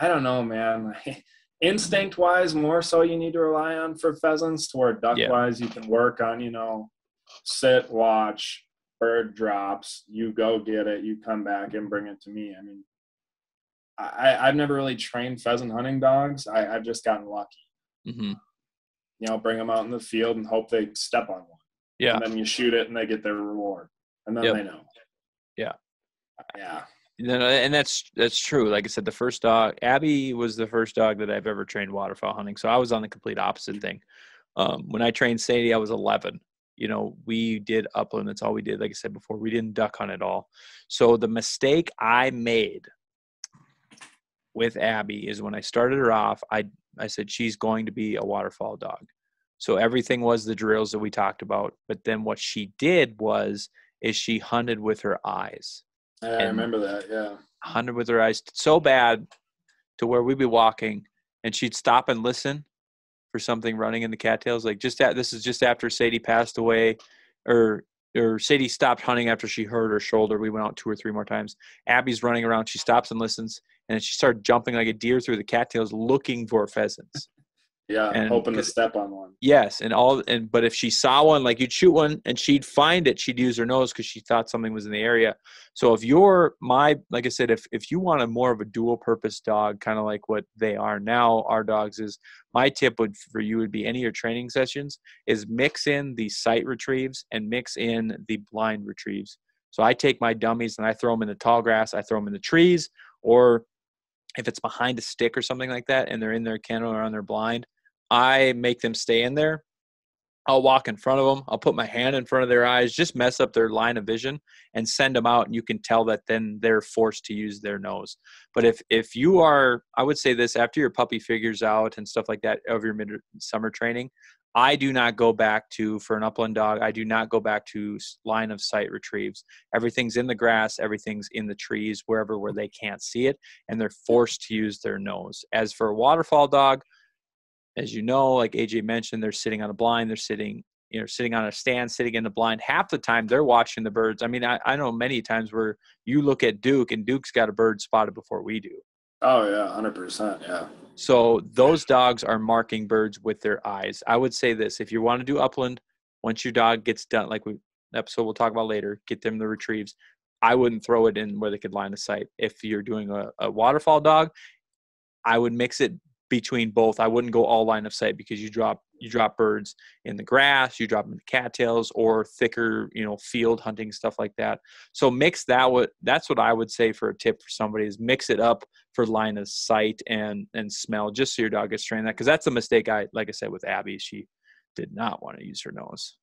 B: I don't know, man. *laughs* Instinct wise, more so you need to rely on for pheasants. To where duck
A: Yeah.
B: wise, you can work on, you know, sit, watch, bird drops, you go get it, you come back and bring it to me. I mean, I, I've never really trained pheasant hunting dogs. I, I've just gotten lucky.
A: hmm
B: You know, bring them out in the field and hope they step on one.
A: Yeah.
B: And then you shoot it and they get their reward. And then
A: Yep.
B: they know.
A: Yeah.
B: Yeah.
A: And that's that's true. Like I said, the first dog, Abby was the first dog that I've ever trained waterfowl hunting. So I was on the complete opposite thing. Um, when I trained Sadie, I was 11. You know, we did upland. That's all we did. Like I said before, we didn't duck hunt at all. So the mistake I made with Abby is when I started her off, I I said she's going to be a waterfowl dog. So everything was the drills that we talked about. But then what she did was is she hunted with her eyes
B: I
A: And-
B: remember that. Yeah.
A: hunted with her eyes so bad to where we'd be walking and she'd stop and listen for something running in the cattails. Like just at, this is just after Sadie passed away, or or Sadie stopped hunting after she hurt her shoulder. We went out two or three more times. Abby's running around. She stops and listens, and then she started jumping like a deer through the cattails looking for pheasants.
B: Yeah.
A: And-
B: hoping to step on one.
A: Yes, and all and but if she saw one, like you'd shoot one and she'd find it, she'd use her nose because she thought something was in the area. So if you're my like I said, if if you want a more of a dual purpose dog, kind of like what they are now, our dogs is my tip would for you would be any of your training sessions is mix in the sight retrieves and mix in the blind retrieves. So I take my dummies and I throw them in the tall grass, I throw them in the trees, or if it's behind a stick or something like that and they're in their kennel or on their blind, I make them stay in there. I'll walk in front of them. I'll put my hand in front of their eyes, just mess up their line of vision and send them out. And you can tell that then they're forced to use their nose. But if, if you are, I would say this after your puppy figures out and stuff like that of your mid summer training, I do not go back to, for an upland dog, I do not go back to line of sight retrieves. Everything's in the grass, everything's in the trees, wherever where they can't see it, and they're forced to use their nose. As for a waterfowl dog, as you know, like AJ mentioned, they're sitting on a blind, they're sitting, you know, sitting on a stand, sitting in the blind. Half the time they're watching the birds. I mean, I, I know many times where you look at Duke and Duke's got a bird spotted before we do.
B: Oh yeah, hundred percent. Yeah.
A: So those dogs are marking birds with their eyes. I would say this: if you want to do upland, once your dog gets done, like we episode we'll talk about later, get them the retrieves. I wouldn't throw it in where they could line of sight. If you're doing a, a waterfowl dog, I would mix it between both. I wouldn't go all line of sight because you drop you drop birds in the grass, you drop them in the cattails or thicker, you know, field hunting stuff like that. So mix that what that's what I would say for a tip for somebody is mix it up for line of sight and and smell just so your dog gets trained that because that's a mistake I like I said with Abby she did not want to use her nose.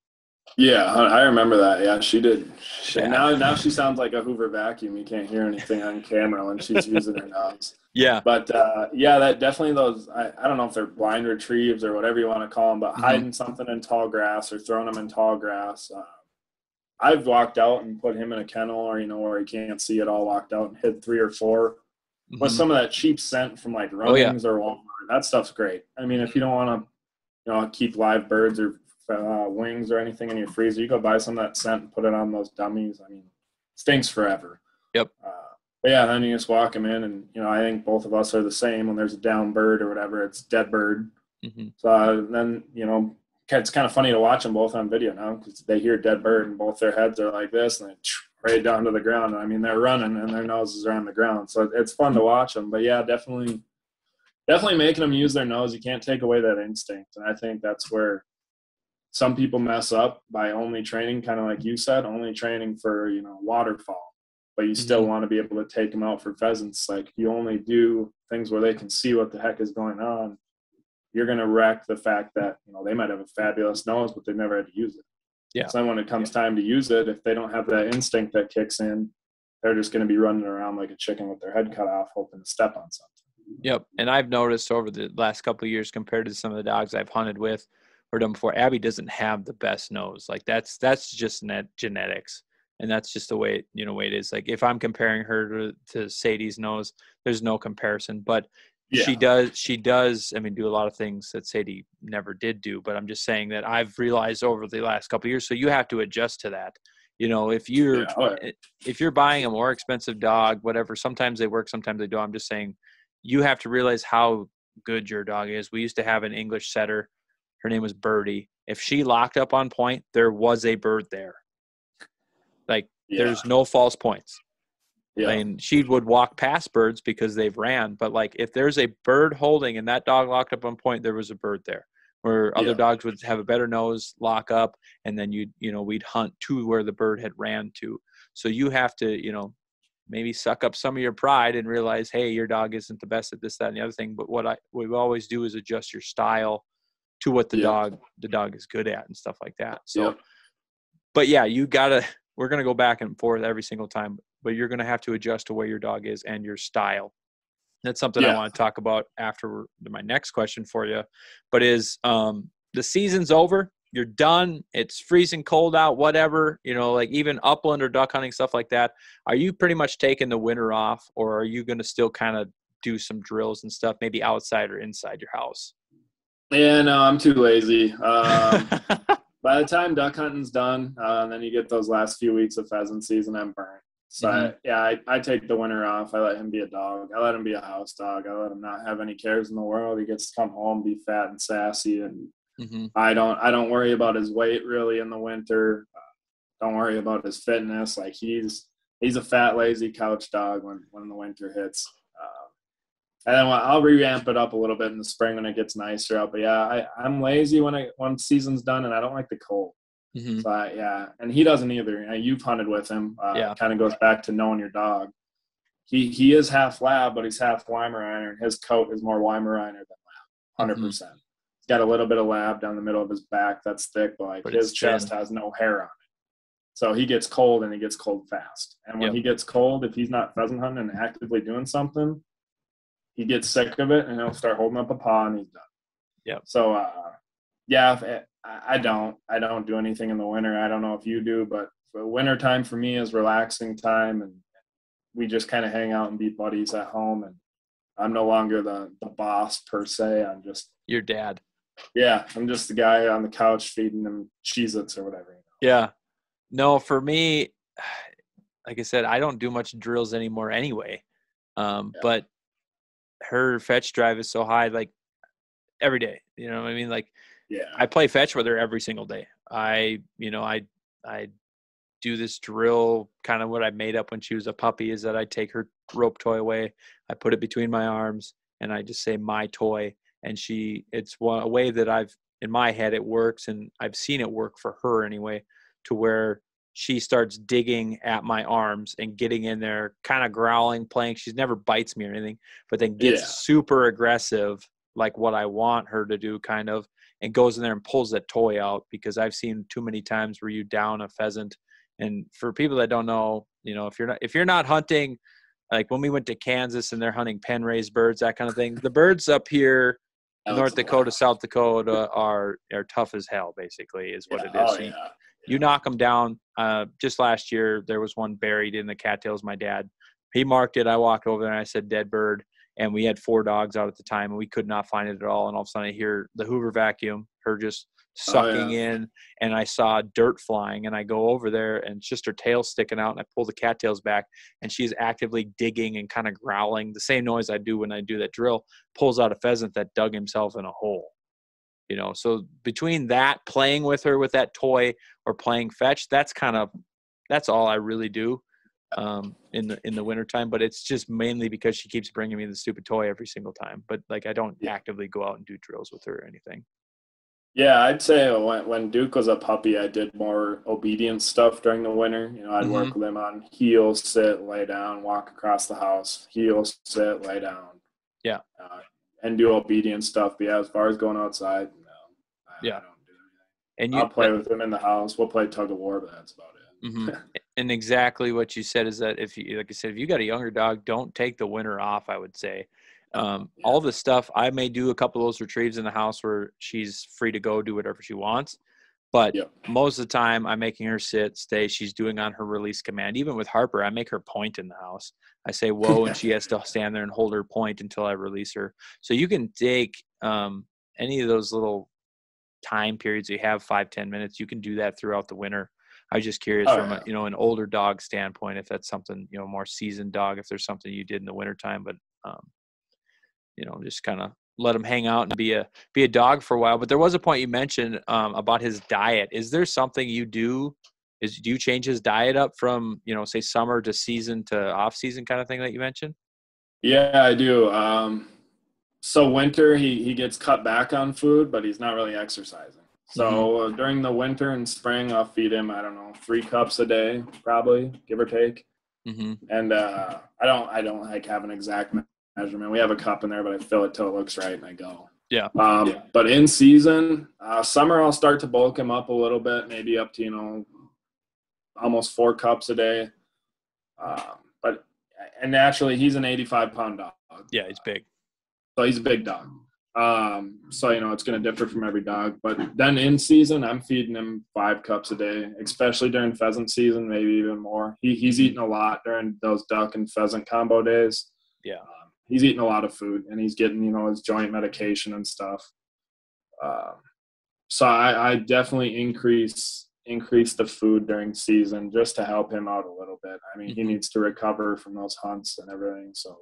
B: Yeah, I remember that. Yeah, she did. She, yeah. Now, now she sounds like a Hoover vacuum. You can't hear anything on camera when she's *laughs* using her nose.
A: Yeah.
B: But uh, yeah, that definitely those. I, I don't know if they're blind retrieves or whatever you want to call them, but mm-hmm. hiding something in tall grass or throwing them in tall grass. Uh, I've walked out and put him in a kennel or you know where he can't see it all. Walked out and hid three or 4 mm-hmm. with some of that cheap scent from like Runnings oh, yeah. or Walmart. That stuff's great. I mean, if you don't want to, you know, keep live birds or uh, wings or anything in your freezer, you go buy some of that scent and put it on those dummies. I mean, stinks forever.
A: Yep.
B: Uh, but yeah, then you just walk them in, and you know, I think both of us are the same. When there's a down bird or whatever, it's dead bird. Mm-hmm. So uh, then you know, it's kind of funny to watch them both on video now because they hear dead bird and both their heads are like this and they right down to the ground. I mean, they're running and their noses are on the ground, so it's fun to watch them. But yeah, definitely, definitely making them use their nose. You can't take away that instinct, and I think that's where some people mess up by only training, kind of like you said, only training for you know waterfowl, but you still mm-hmm. want to be able to take them out for pheasants. Like you only do things where they can see what the heck is going on. You're gonna wreck the fact that you know they might have a fabulous nose, but they never had to use it.
A: Yeah.
B: So then when it comes yeah. time to use it, if they don't have that instinct that kicks in, they're just going to be running around like a chicken with their head cut off, hoping to step on something.
A: Yep. And I've noticed over the last couple of years compared to some of the dogs I've hunted with, or done before. Abby doesn't have the best nose. Like that's that's just net genetics, and that's just the way it, you know way it is. Like if I'm comparing her to, to Sadie's nose, there's no comparison. But yeah. she does she does I mean do a lot of things that Sadie never did do. But I'm just saying that I've realized over the last couple years. So you have to adjust to that. You know, if you're yeah. Oh, eh, if you're buying a more expensive dog, whatever, sometimes they work, sometimes they don't. I'm just saying you have to realize how good your dog is. We used to have an English setter her name was Birdie. If she locked up on point, there was a bird there. Like yeah. there's no false points. Yeah. And she would walk past birds because they've ran. But like if there's a bird holding and that dog locked up on point, there was a bird there. Where other yeah. dogs would have a better nose, lock up, and then you you know we'd hunt to where the bird had ran to. So you have to you know maybe suck up some of your pride and realize, hey, your dog isn't the best at this, that, and the other thing. But what I what we always do is adjust your style to what the dog the dog is good at and stuff like that. So, but yeah, you gotta. We're gonna go back and forth every single time, but you're gonna have to adjust to where your dog is and your style. That's something yeah. I want to talk about after my next question for you. But is um, the season's over? You're done. It's freezing cold out. Whatever you know, like even upland or duck hunting stuff like that. Are you pretty much taking the winter off, or are you going to still kind of do some drills and stuff, maybe outside or inside your house?
B: Yeah, no, I'm too lazy. Um, *laughs* by the time duck hunting's done, uh, and then you get those last few weeks of pheasant season, I'm burnt. So mm-hmm. I, yeah, I, I, take the winter off. I let him be a dog. I let him be a house dog. I let him not have any cares in the world. He gets to come home, be fat and sassy, and mm-hmm. I don't I don't worry about his weight really in the winter. Uh, don't worry about his fitness. Like he's he's a fat, lazy couch dog when when the winter hits and then I'll revamp it up a little bit in the spring when it gets nicer out. But yeah, I, I'm lazy when I when season's done, and I don't like the cold. Mm-hmm. So I, yeah, and he doesn't either. Know, you've hunted with him. Uh, yeah, kind of goes back to knowing your dog. He he is half lab, but he's half Weimaraner, and his coat is more Weimaraner than lab, 100 mm-hmm. percent. He's got a little bit of lab down the middle of his back that's thick, but like but his chest thin. has no hair on it. So he gets cold and he gets cold fast. And when yep. he gets cold, if he's not pheasant hunting and actively doing something, he gets sick of it and he'll start holding up a paw and he's done.
A: Yeah.
B: So, uh, yeah, it, I don't, I don't do anything in the winter. I don't know if you do, but winter time for me is relaxing time and we just kind of hang out and be buddies at home. And I'm no longer the, the boss per se. I'm just
A: your dad.
B: Yeah. I'm just the guy on the couch feeding them Cheez-Its or whatever. You
A: know? Yeah. No, for me, *sighs* like I said, I don't do much drills anymore anyway. Um, yeah. But her fetch drive is so high, like every day. You know what I mean? Like
B: Yeah.
A: I play fetch with her every single day. I, you know, I, I do this drill kind of what I made up when she was a puppy is that I take her rope toy away, I put it between my arms, and I just say my toy. And she, it's one, a way that I've in my head it works, and I've seen it work for her anyway, to where she starts digging at my arms and getting in there, kind of growling, playing. She's never bites me or anything, but then gets
B: Yeah.
A: super aggressive, like what I want her to do, kind of and goes in there and pulls that toy out because I've seen too many times where you down a pheasant. And for people that don't know, you know, if you're not if you're not hunting, like when we went to Kansas and they're hunting pen raised birds, that kind of thing, the birds up here, North Dakota. South Dakota, are are tough as hell. Basically, is what
B: Yeah.
A: it is.
B: Oh, yeah.
A: You knock them down. Uh, just last year, there was one buried in the cattails. My dad, he marked it. I walked over there and I said dead bird, and we had four dogs out at the time, and we could not find it at all. And all of a sudden, I hear the Hoover vacuum, her just
B: Oh,
A: sucking
B: yeah.
A: in, and I saw dirt flying, and I go over there, and it's just her tail sticking out, and I pull the cattails back, and she's actively digging and kind of growling, the same noise I do when I do that drill. Pulls out a pheasant that dug himself in a hole you know so between that playing with her with that toy or playing fetch that's kind of that's all i really do um in the in the wintertime but it's just mainly because she keeps bringing me the stupid toy every single time but like i don't actively go out and do drills with her or anything
B: Yeah, I'd say when, when Duke was a puppy, I did more obedience stuff during the winter. You know, I'd work
A: Mm-hmm.
B: with him on heel, sit, lay down, walk across the house, heel, sit, lay down.
A: Yeah.
B: Uh, and do obedience stuff. But yeah, as far as going outside, no. I,
A: Yeah.
B: I don't do anything.
A: and you
B: I'll play with them in the house. We'll play tug of war, but that's about it.
A: Mhm. *laughs* and exactly what you said is that if you like i said if you got a younger dog don't take the winter off i would say um,
B: Yeah.
A: all the stuff i may do a couple of those retrieves in the house where she's free to go do whatever she wants but
B: Yep.
A: most of the time i'm making her sit stay she's doing on her release command even with harper i make her point in the house i say *laughs* whoa and she has to stand there and hold her point until i release her so you can take um, any of those little time periods you have five ten minutes you can do that throughout the winter i was just curious
B: Oh,
A: from
B: yeah.
A: a, you know an older dog standpoint if that's something you know more seasoned dog if there's something you did in the wintertime but um, you know just kind of let him hang out and be a be a dog for a while but there was a point you mentioned um, about his diet is there something you do is do you change his diet up from you know say summer to season to off season kind of thing that you mentioned
B: Yeah, I do. Um, so winter, he he gets cut back on food, but he's not really exercising. So uh, during the winter and spring, I'll feed him. I don't know, three cups a day, probably give or take.
A: mm-hmm.
B: And uh, I don't I don't like have an exact measurement. We have a cup in there, but I fill it till it looks right, and I go.
A: Yeah.
B: Um,
A: Yeah.
B: But in season, uh, summer, I'll start to bulk him up a little bit, maybe up to you know almost four cups a day. Um, but and naturally, he's an 85 pound dog.
A: yeah he's big
B: So he's a big dog. Um, so you know it's going to differ from every dog. But then in season, I'm feeding him five cups a day, especially during pheasant season, maybe even more. He, he's eating a lot during those duck and pheasant combo days.
A: Yeah.
B: He's eating a lot of food, and he's getting you know his joint medication and stuff. Um, so I, I definitely increase increase the food during season just to help him out a little bit. I mean, he
A: Mhm.
B: needs to recover from those hunts and everything. So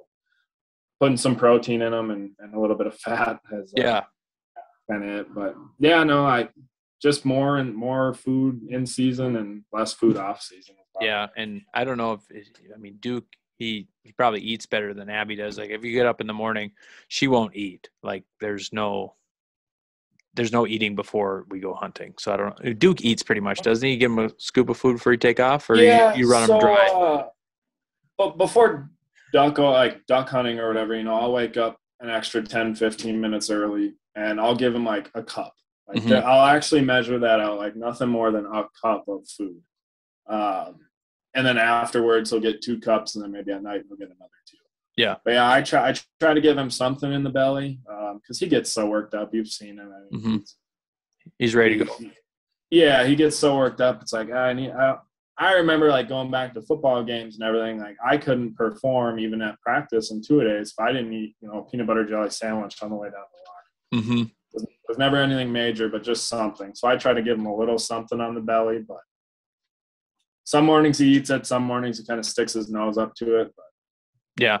B: putting some protein in them and, and a little bit of fat has uh,
A: yeah
B: been it. But yeah, no, I just more and more food in season and less food off season.
A: Yeah, and I don't know if I mean Duke. He he probably eats better than Abby does. Like if you get up in the morning, she won't eat. Like there's no there's no eating before we go hunting. So I don't know. Duke eats pretty much, doesn't he? You give him a scoop of food before you take off, or you, you run him dry.
B: Uh, but before duck like duck hunting or whatever, you know, I'll wake up an extra 10, 15 minutes early and I'll give him like a cup. Like
A: Mhm.
B: I'll actually measure that out, like nothing more than a cup of food. Um, and then afterwards he'll get two cups and then maybe at night he'll get another two.
A: Yeah.
B: But yeah, I try I try to give him something in the belly because he gets so worked up. You've seen him. I mean,
A: Mhm.
B: he's-
A: He's ready to go.
B: yeah, he gets so worked up. It's like I need. I, I remember like going back to football games and everything. Like I couldn't perform even at practice in two days if I didn't eat, you know, a peanut butter jelly sandwich on the way down the line.
A: Mm-hmm.
B: It was never anything major, but just something. So I try to give him a little something on the belly. But some mornings he eats it. Some mornings he kind of sticks his nose up to it. But
A: Yeah,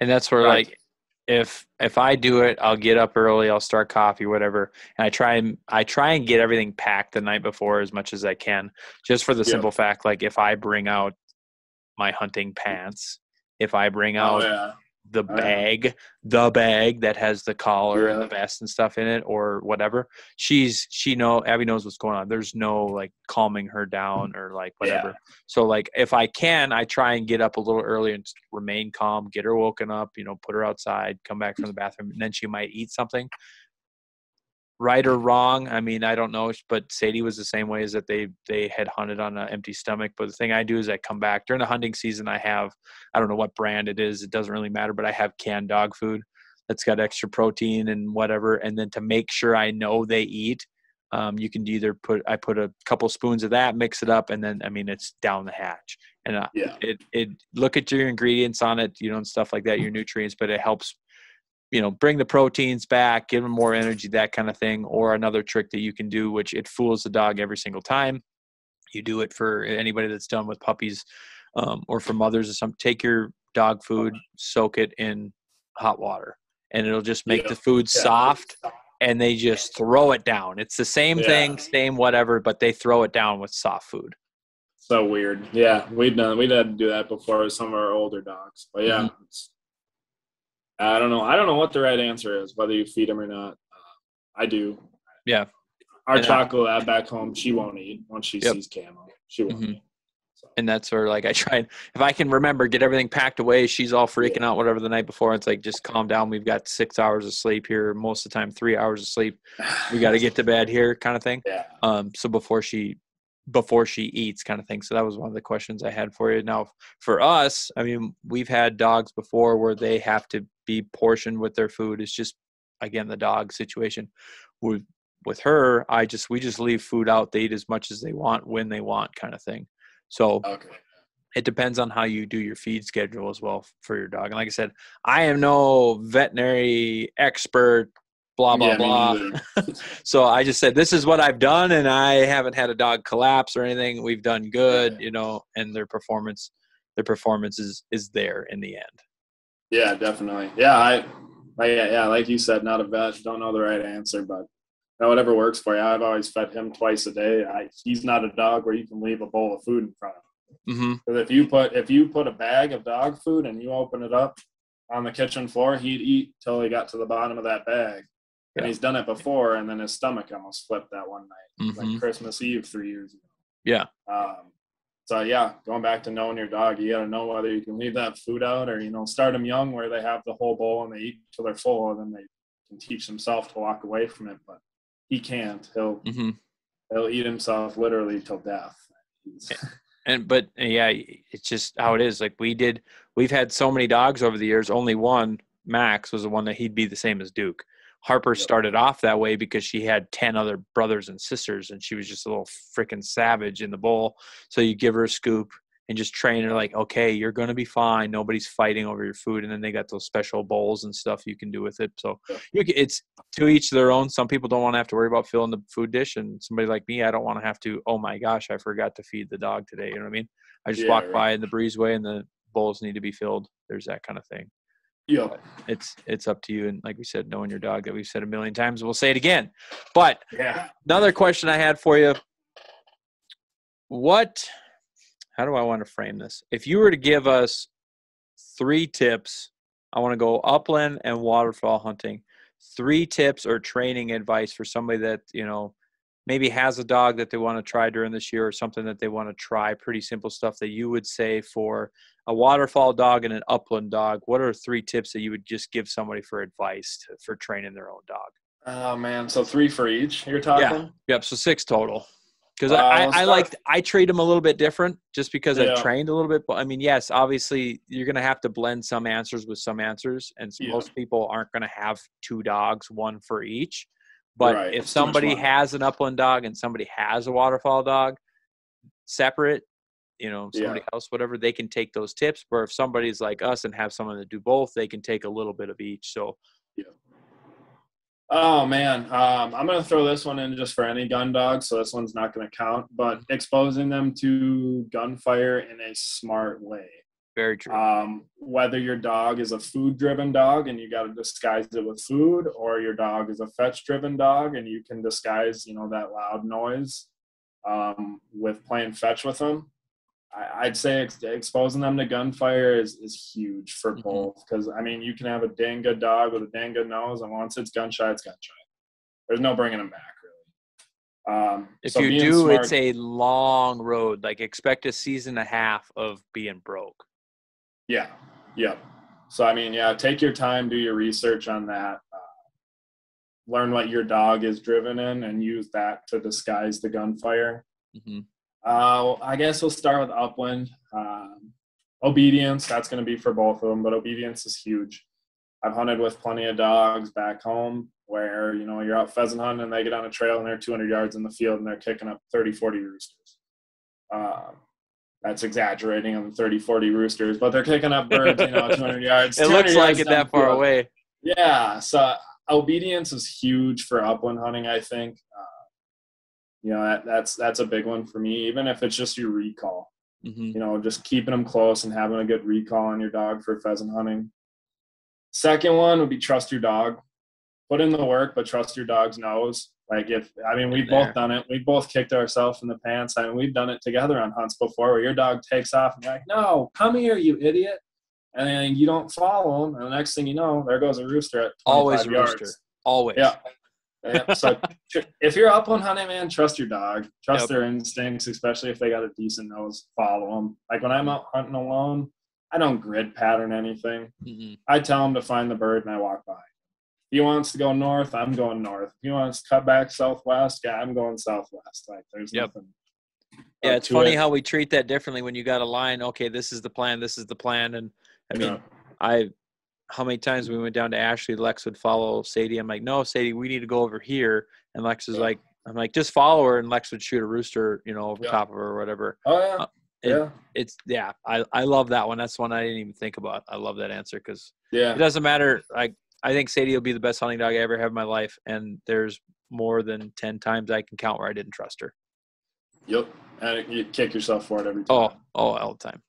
A: and that's where
B: Right.
A: like if if I do it, I'll get up early, I'll start coffee, whatever, and I try and I try and get everything packed the night before as much as I can, just for the
B: Yeah.
A: simple fact, like if I bring out my hunting pants, if I bring
B: Oh
A: out
B: yeah.
A: The
B: Oh,
A: bag, the bag that has the collar and the vest and stuff in it, or whatever. She's she know Abby knows what's going on. There's no like calming her down or like whatever. So like if I can, I try and get up a little early and remain calm, get her woken up, you know, put her outside, come back from the bathroom, and then she might eat something. Right or wrong, I mean, I don't know, but Sadie was the same way as that they they had hunted on an empty stomach. But the thing I do is I come back during the hunting season. I have I don't know what brand it is. It doesn't really matter, but I have canned dog food that's got extra protein and whatever. And then to make sure I know they eat, um, you can either put I put a couple spoons of that, mix it up, and then I mean it's down the hatch. And uh,
B: Yeah.
A: it it look at your ingredients on it, you know, and stuff like that, your nutrients, but it helps you know bring the proteins back give them more energy that kind of thing or another trick that you can do which it fools the dog every single time you do it for anybody that's done with puppies um, or for mothers or something take your dog food soak it in hot water and it'll just make
B: Yeah.
A: the food
B: Yeah.
A: soft and they just throw it down it's the same thing same whatever but they throw it down with soft food
B: So weird. Yeah, we've done we'd had to do that before with some of our older dogs. But yeah,
A: Mm-hmm.
B: I don't know. I don't know what the right answer is, whether you feed them or not. Uh, I do.
A: Yeah.
B: Our
A: And
B: chocolate lab back home, she won't eat once she
A: Yep.
B: sees camo. She won't.
A: Mhm.
B: eat. So,
A: and that's where like I try and if I can remember get everything packed away. She's all freaking out whatever the night before. It's like just calm down. We've got six hours of sleep here. Most of the time, three hours of sleep. We got to get to *sighs* bed here, kind of thing.
B: Yeah.
A: Um, so before she before she eats, kind of thing. So that was one of the questions I had for you. Now for us, I mean, we've had dogs before where they have to be portioned with their food. It's just again the dog situation. With with her, I just we just leave food out. They eat as much as they want when they want, kind of thing. So
B: Okay.
A: it depends on how you do your feed schedule as well for your dog. And like I said, I am no veterinary expert, blah blah
B: Yeah,
A: blah. *laughs* so I just said this is what I've done, and I haven't had a dog collapse or anything. We've done good,
B: Yeah.
A: you know, and their performance, their performance is is there in the end.
B: Yeah, definitely. Yeah, I, like, yeah, yeah, like you said, not a vet. Don't know the right answer, but you know, whatever works for you. I've always fed him twice a day. I, he's not a dog where you can leave a bowl of food in front of him.
A: Mm-hmm.
B: Because if you put if you put a bag of dog food and you open it up on the kitchen floor, he'd eat till he got to the bottom of that bag. And he's done it before, and then his stomach almost flipped that one night,
A: Mhm.
B: like Christmas Eve three years ago.
A: Yeah.
B: Um, so yeah, going back to knowing your dog, you got to know whether you can leave that food out or you know start them young where they have the whole bowl and they eat till they're full, and then they can teach themselves to walk away from it. But he can't. He'll
A: Mm-hmm.
B: he'll eat himself literally till death.
A: And but yeah it's just how it is like we did we've had so many dogs over the years only one max was the one that he'd be the same as duke harper started off that way because she had 10 other brothers and sisters and she was just a little freaking savage in the bowl. So you give her a scoop and just train her like okay you're going to be fine. Nobody's fighting over your food. And then they got those special bowls and stuff you can do with it. So you can, it's to each their own. Some people don't want to have to worry about filling the food dish and somebody like me i don't want to have to oh my gosh i forgot to feed the dog today. You know what i mean? I just
B: Yeah,
A: walk
B: right.
A: by in the breezeway and the bowls need to be filled. There's that kind of thing
B: yep.
A: it's it's up to you and like we said knowing your dog that we've said a million times we'll say it again but
B: Yeah.
A: another question i had for you what how do i want to frame this if you were to give us three tips i want to go upland and waterfowl hunting three tips or training advice for somebody that you know maybe has a dog that they want to try during this year or something that they want to try pretty simple stuff that you would say for a waterfowl dog and an upland dog what are three tips that you would just give somebody for advice to, for training their own dog
B: Oh man, so three for each. You're talking. yeah.
A: Yep, so six total. Because
B: Uh,
A: I, I like I treat them a little bit different just because
B: Yeah.
A: I've trained a little bit. But I mean, yes, obviously you're gonna have to blend some answers with some answers, and
B: Yeah.
A: most people aren't gonna have two dogs, one for each. But
B: Right,
A: if
B: it's too much
A: somebody has an upland dog and somebody has a waterfowl dog, separate, you know, somebody
B: Yeah.
A: else, whatever, they can take those tips. Or if somebody's like us and have someone that do both, they can take a little bit of each. So yeah.
B: Oh man, um, I'm gonna throw this one in just for any gun dog, so this one's not gonna count. But exposing them to gunfire in a smart way.
A: Very true.
B: Um, whether your dog is a food driven dog and you got to disguise it with food, or your dog is a fetch driven dog and you can disguise, you know, that loud noise um, with playing fetch with them. I, would say ex- exposing them to gunfire is, is huge for mm-hmm. both because I mean you can have a dang good dog with a dang good nose, and once it's gun shy, it's gun shy. There's no bringing them back really. Um,
A: if so you do, smart, it's a long road. Like expect a season and a half of being broke.
B: Yeah. Yep. So I mean, yeah, take your time, do your research on that. Uh, learn what your dog is driven in, and use that to disguise the gunfire. Mm-hmm. Uh, I guess we'll start with upland. Um, obedience, that's going to be for both of them, but obedience is huge. I've hunted with plenty of dogs back home where, you know, you're out pheasant hunting and they get on a trail and they're 200 yards in the field and they're kicking up 30, 40 roosters. Um, that's exaggerating on 30, 40 roosters, but they're kicking up birds, you know, 200 *laughs* yards.
A: it
B: 200
A: looks like it that far away.
B: Yeah. So obedience is huge for upland hunting, I think. Uh, you know, that, that's, that's a big one for me, even if it's just your recall, mm-hmm. you know, just keeping them close and having a good recall on your dog for pheasant hunting. Second one would be trust your dog. Put in the work, but trust your dog's nose. Like if I mean we've both done it. We've both kicked ourselves in the pants. I mean we've done it together on hunts before where your dog takes off and you're like, No, come here, you idiot. And then you don't follow him, and the next thing you know, there goes a rooster at always a yards. rooster.
A: Always.
B: Yeah. yeah. So *laughs* if you're upland hunting, man, trust your dog. Trust yep. their instincts, especially if they got a decent nose. Follow them. Like when I'm out hunting alone, I don't grid pattern anything. Mm-hmm. I tell them to find the bird, and I walk by he wants to go north, I'm going north. If he wants to cut back southwest, yeah, I'm going southwest. Like there's yep. nothing.
A: Yeah, it's funny it. how we treat that differently when you got a line. Okay, this is the plan. This is the plan. And I mean, yeah. I how many times we went down to Ashley, Lex would follow Sadie. I'm like, no, Sadie, we need to go over here. And Lex is yeah. like, I'm like, just follow her. And Lex would shoot a rooster, you know, over yeah. top of her or whatever.
B: Oh yeah. Uh,
A: it, yeah. It's yeah. I I love that one. That's one I didn't even think about. I love that answer because
B: yeah,
A: it doesn't matter. Like I think Sadie will be the best hunting dog I ever have in my life, and there's more than ten times I can count where I didn't trust her.
B: Yep, and you kick yourself for it every
A: time. Oh, oh, all the time.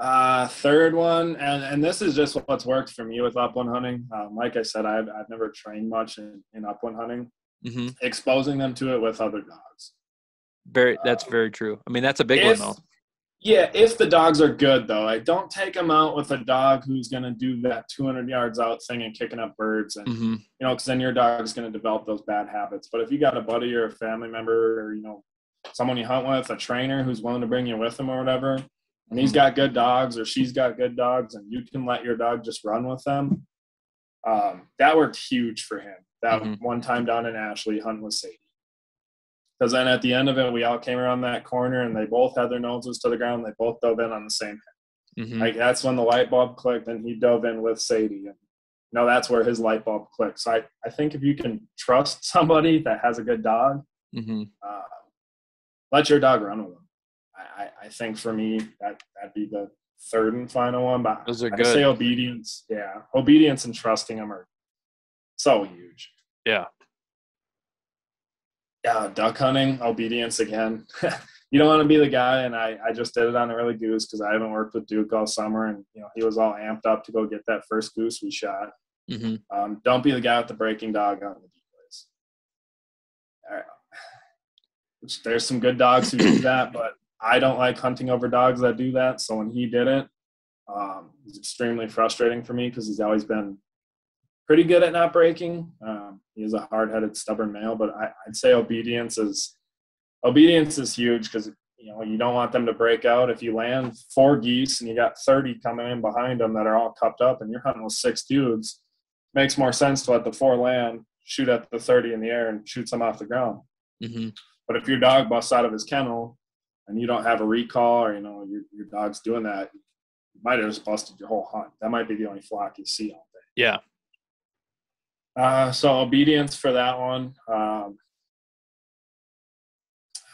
B: Uh, third one, and and this is just what's worked for me with upland hunting. Um, like I said, I've I've never trained much in, in upland hunting. Mm-hmm. Exposing them to it with other dogs.
A: Very, that's uh, very true. I mean, that's a big if, one though.
B: Yeah, if the dogs are good though, I don't take them out with a dog who's going to do that 200 yards out thing and kicking up birds, and mm-hmm. you know, because then your dog's going to develop those bad habits. But if you got a buddy or a family member or you know someone you hunt with, a trainer who's willing to bring you with them or whatever, and he's mm-hmm. got good dogs or she's got good dogs, and you can let your dog just run with them. Um, that worked huge for him. That mm-hmm. one time down in Ashley, hunting with Sadie because then at the end of it, we all came around that corner and they both had their noses to the ground. They both dove in on the same head. Mm-hmm. Like that's when the light bulb clicked and he dove in with Sadie. And you know, that's where his light bulb clicked. So I, I think if you can trust *laughs* somebody that has a good dog, mm-hmm. uh, let your dog run with them. I, I think for me, that, that'd be the third and final one. But
A: Those are
B: I
A: good.
B: say obedience. Yeah. Obedience and trusting them are so huge.
A: Yeah
B: yeah, duck hunting, obedience again. *laughs* you don't want to be the guy, and I, I just did it on the early goose because I haven't worked with Duke all summer, and you know he was all amped up to go get that first goose we shot. Mm-hmm. Um, don't be the guy with the breaking dog on the decoys. Which there's some good dogs who do that, but I don't like hunting over dogs that do that. So when he did it, um, it was extremely frustrating for me because he's always been pretty good at not breaking. Um, he's a hard-headed, stubborn male, but I, would say obedience is obedience is huge because you know you don't want them to break out. If you land four geese and you got 30 coming in behind them that are all cupped up, and you're hunting with six dudes, makes more sense to let the four land, shoot at the 30 in the air, and shoot some off the ground. Mm-hmm. But if your dog busts out of his kennel and you don't have a recall, or you know your, your dog's doing that, you might have just busted your whole hunt. That might be the only flock you see all day.
A: Yeah,
B: uh, so obedience for that one. Um,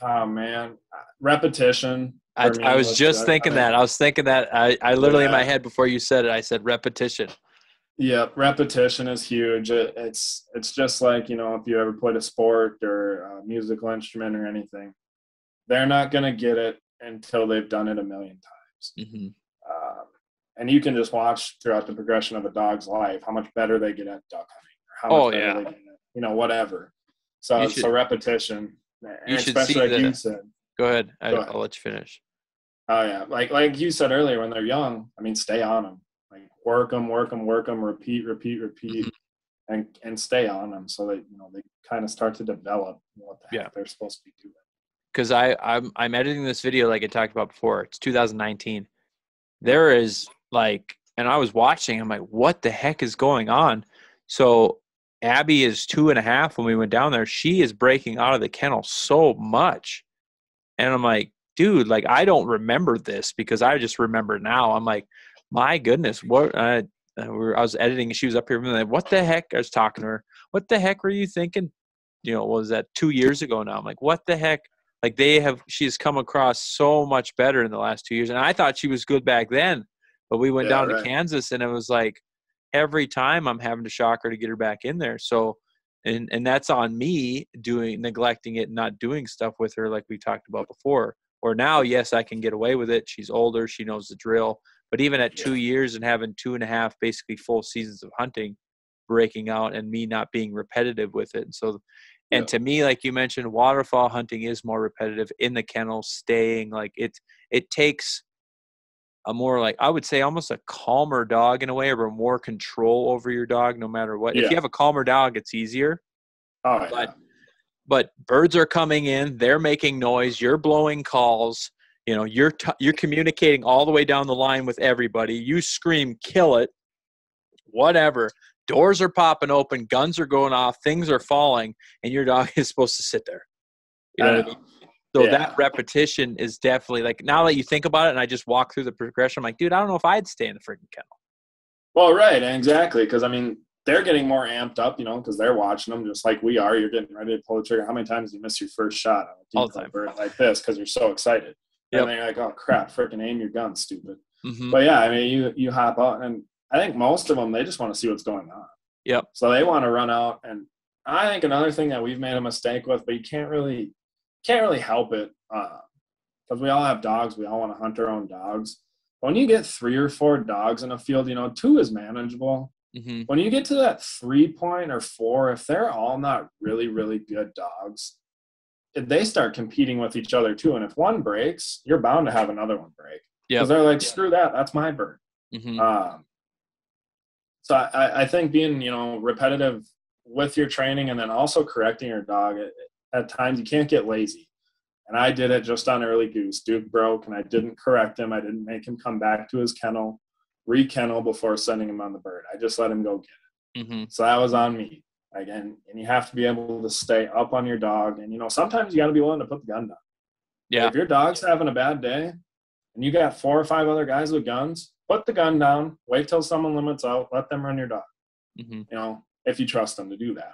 B: oh man, repetition.
A: I, I, was just thinking I, that. I was thinking that. I, I literally yeah. in my head before you said it, I said repetition.
B: Yeah, repetition is huge. It, it's it's just like you know if you ever played a sport or a musical instrument or anything, they're not gonna get it until they've done it a million times. Mm-hmm. Uh, and you can just watch throughout the progression of a dog's life how much better they get at duck hunting how much
A: Oh, yeah.
B: they you know whatever so
A: You
B: so repetition
A: you should
B: especially
A: see
B: like
A: the-
B: you said
A: Go ahead. I,
B: Go ahead.
A: I'll let you finish.
B: oh yeah like like you said earlier when they're young i mean stay on them like work them work them work them repeat repeat repeat
A: Mm-hmm.
B: and and stay on them so that you know they kind of start to develop what the heck they're supposed to be doing
A: because I I'm I'm editing this video like I talked about before. It's 2019. There is like, and I was watching. I'm like, what the heck is going on? So Abby is two and a half when we went down there. She is breaking out of the kennel so much, and I'm like, dude, like I don't remember this because I just remember now. I'm like, my goodness, what? Uh, uh, I was editing. and She was up here. like, what the heck? I was talking to her. What the heck were you thinking? You know, what was that two years ago now? I'm like, what the heck? like they have she's come across so much better in the last two years and i thought she was good back then but we went
B: Yeah,
A: down
B: right.
A: to kansas and it was like every time i'm having to shock her to get her back in there. So and and that's on me doing neglecting it and not doing stuff with her like we talked about before. Or now yes i can get away with it. She's older. She knows the drill. But even at two years and having two and a half basically full seasons of hunting breaking out and me not being repetitive with it. And so and
B: Yeah.
A: to me like you mentioned waterfowl hunting is more repetitive in the kennel staying like it it takes a more like i would say almost a calmer dog in a way or more control over your dog no matter what if you have a calmer dog it's easier
B: oh yeah.
A: But- but birds are coming in they're making noise you're blowing calls you know you're t- you're communicating all the way down the line with everybody you scream kill it whatever doors are popping open guns are going off things are falling and your dog *laughs* is supposed to sit there you know,
B: I
A: what I mean? So
B: Yeah.
A: that repetition is definitely like now that you think about it and i just walk through the progression i'm like dude i don't know if i'd stay in the freaking kennel
B: Well, right, exactly. Because I mean, they're getting more amped up, you know, because they're watching them just like we are. You're getting ready to pull the trigger. How many times do you miss your first shot on a
A: All the time.
B: bird like this because you're so excited?
A: Yep.
B: And then you're like, oh crap, freaking aim your gun, stupid.
A: mm-hmm.
B: But yeah, I mean, you you hop out, and I think most of them they just want to see what's going on.
A: Yep.
B: So they want to run out, and I think another thing that we've made a mistake with, but you can't really can't really help it because we all have dogs. We all want to hunt our own dogs. When you get three or four dogs in a field, you know, two is manageable.
A: Mm-hmm.
B: When you get to that three point or four, if they're all not really, really good dogs, they start competing with each other too. And if one breaks, you're bound to have another one break.
A: Yep.
B: Because they're like, screw that, that's my bird.
A: Mm-hmm.
B: Um, so I, I think being, you know, repetitive with your training and then also correcting your dog at, at times you can't get lazy. And I did it just on early goose. Duke broke and I didn't correct him. I didn't make him come back to his kennel, re-kennel before sending him on the bird. I just let him go get it.
A: Mm-hmm.
B: So that was on me. Again, and you have to be able to stay up on your dog. And you know, sometimes you got to be willing to put the gun down.
A: Yeah.
B: If your dog's having a bad day, and you got four or five other guys with guns, put the gun down. Wait till someone limits out. Let them run your dog.
A: Mm-hmm.
B: You know, if you trust them to do that.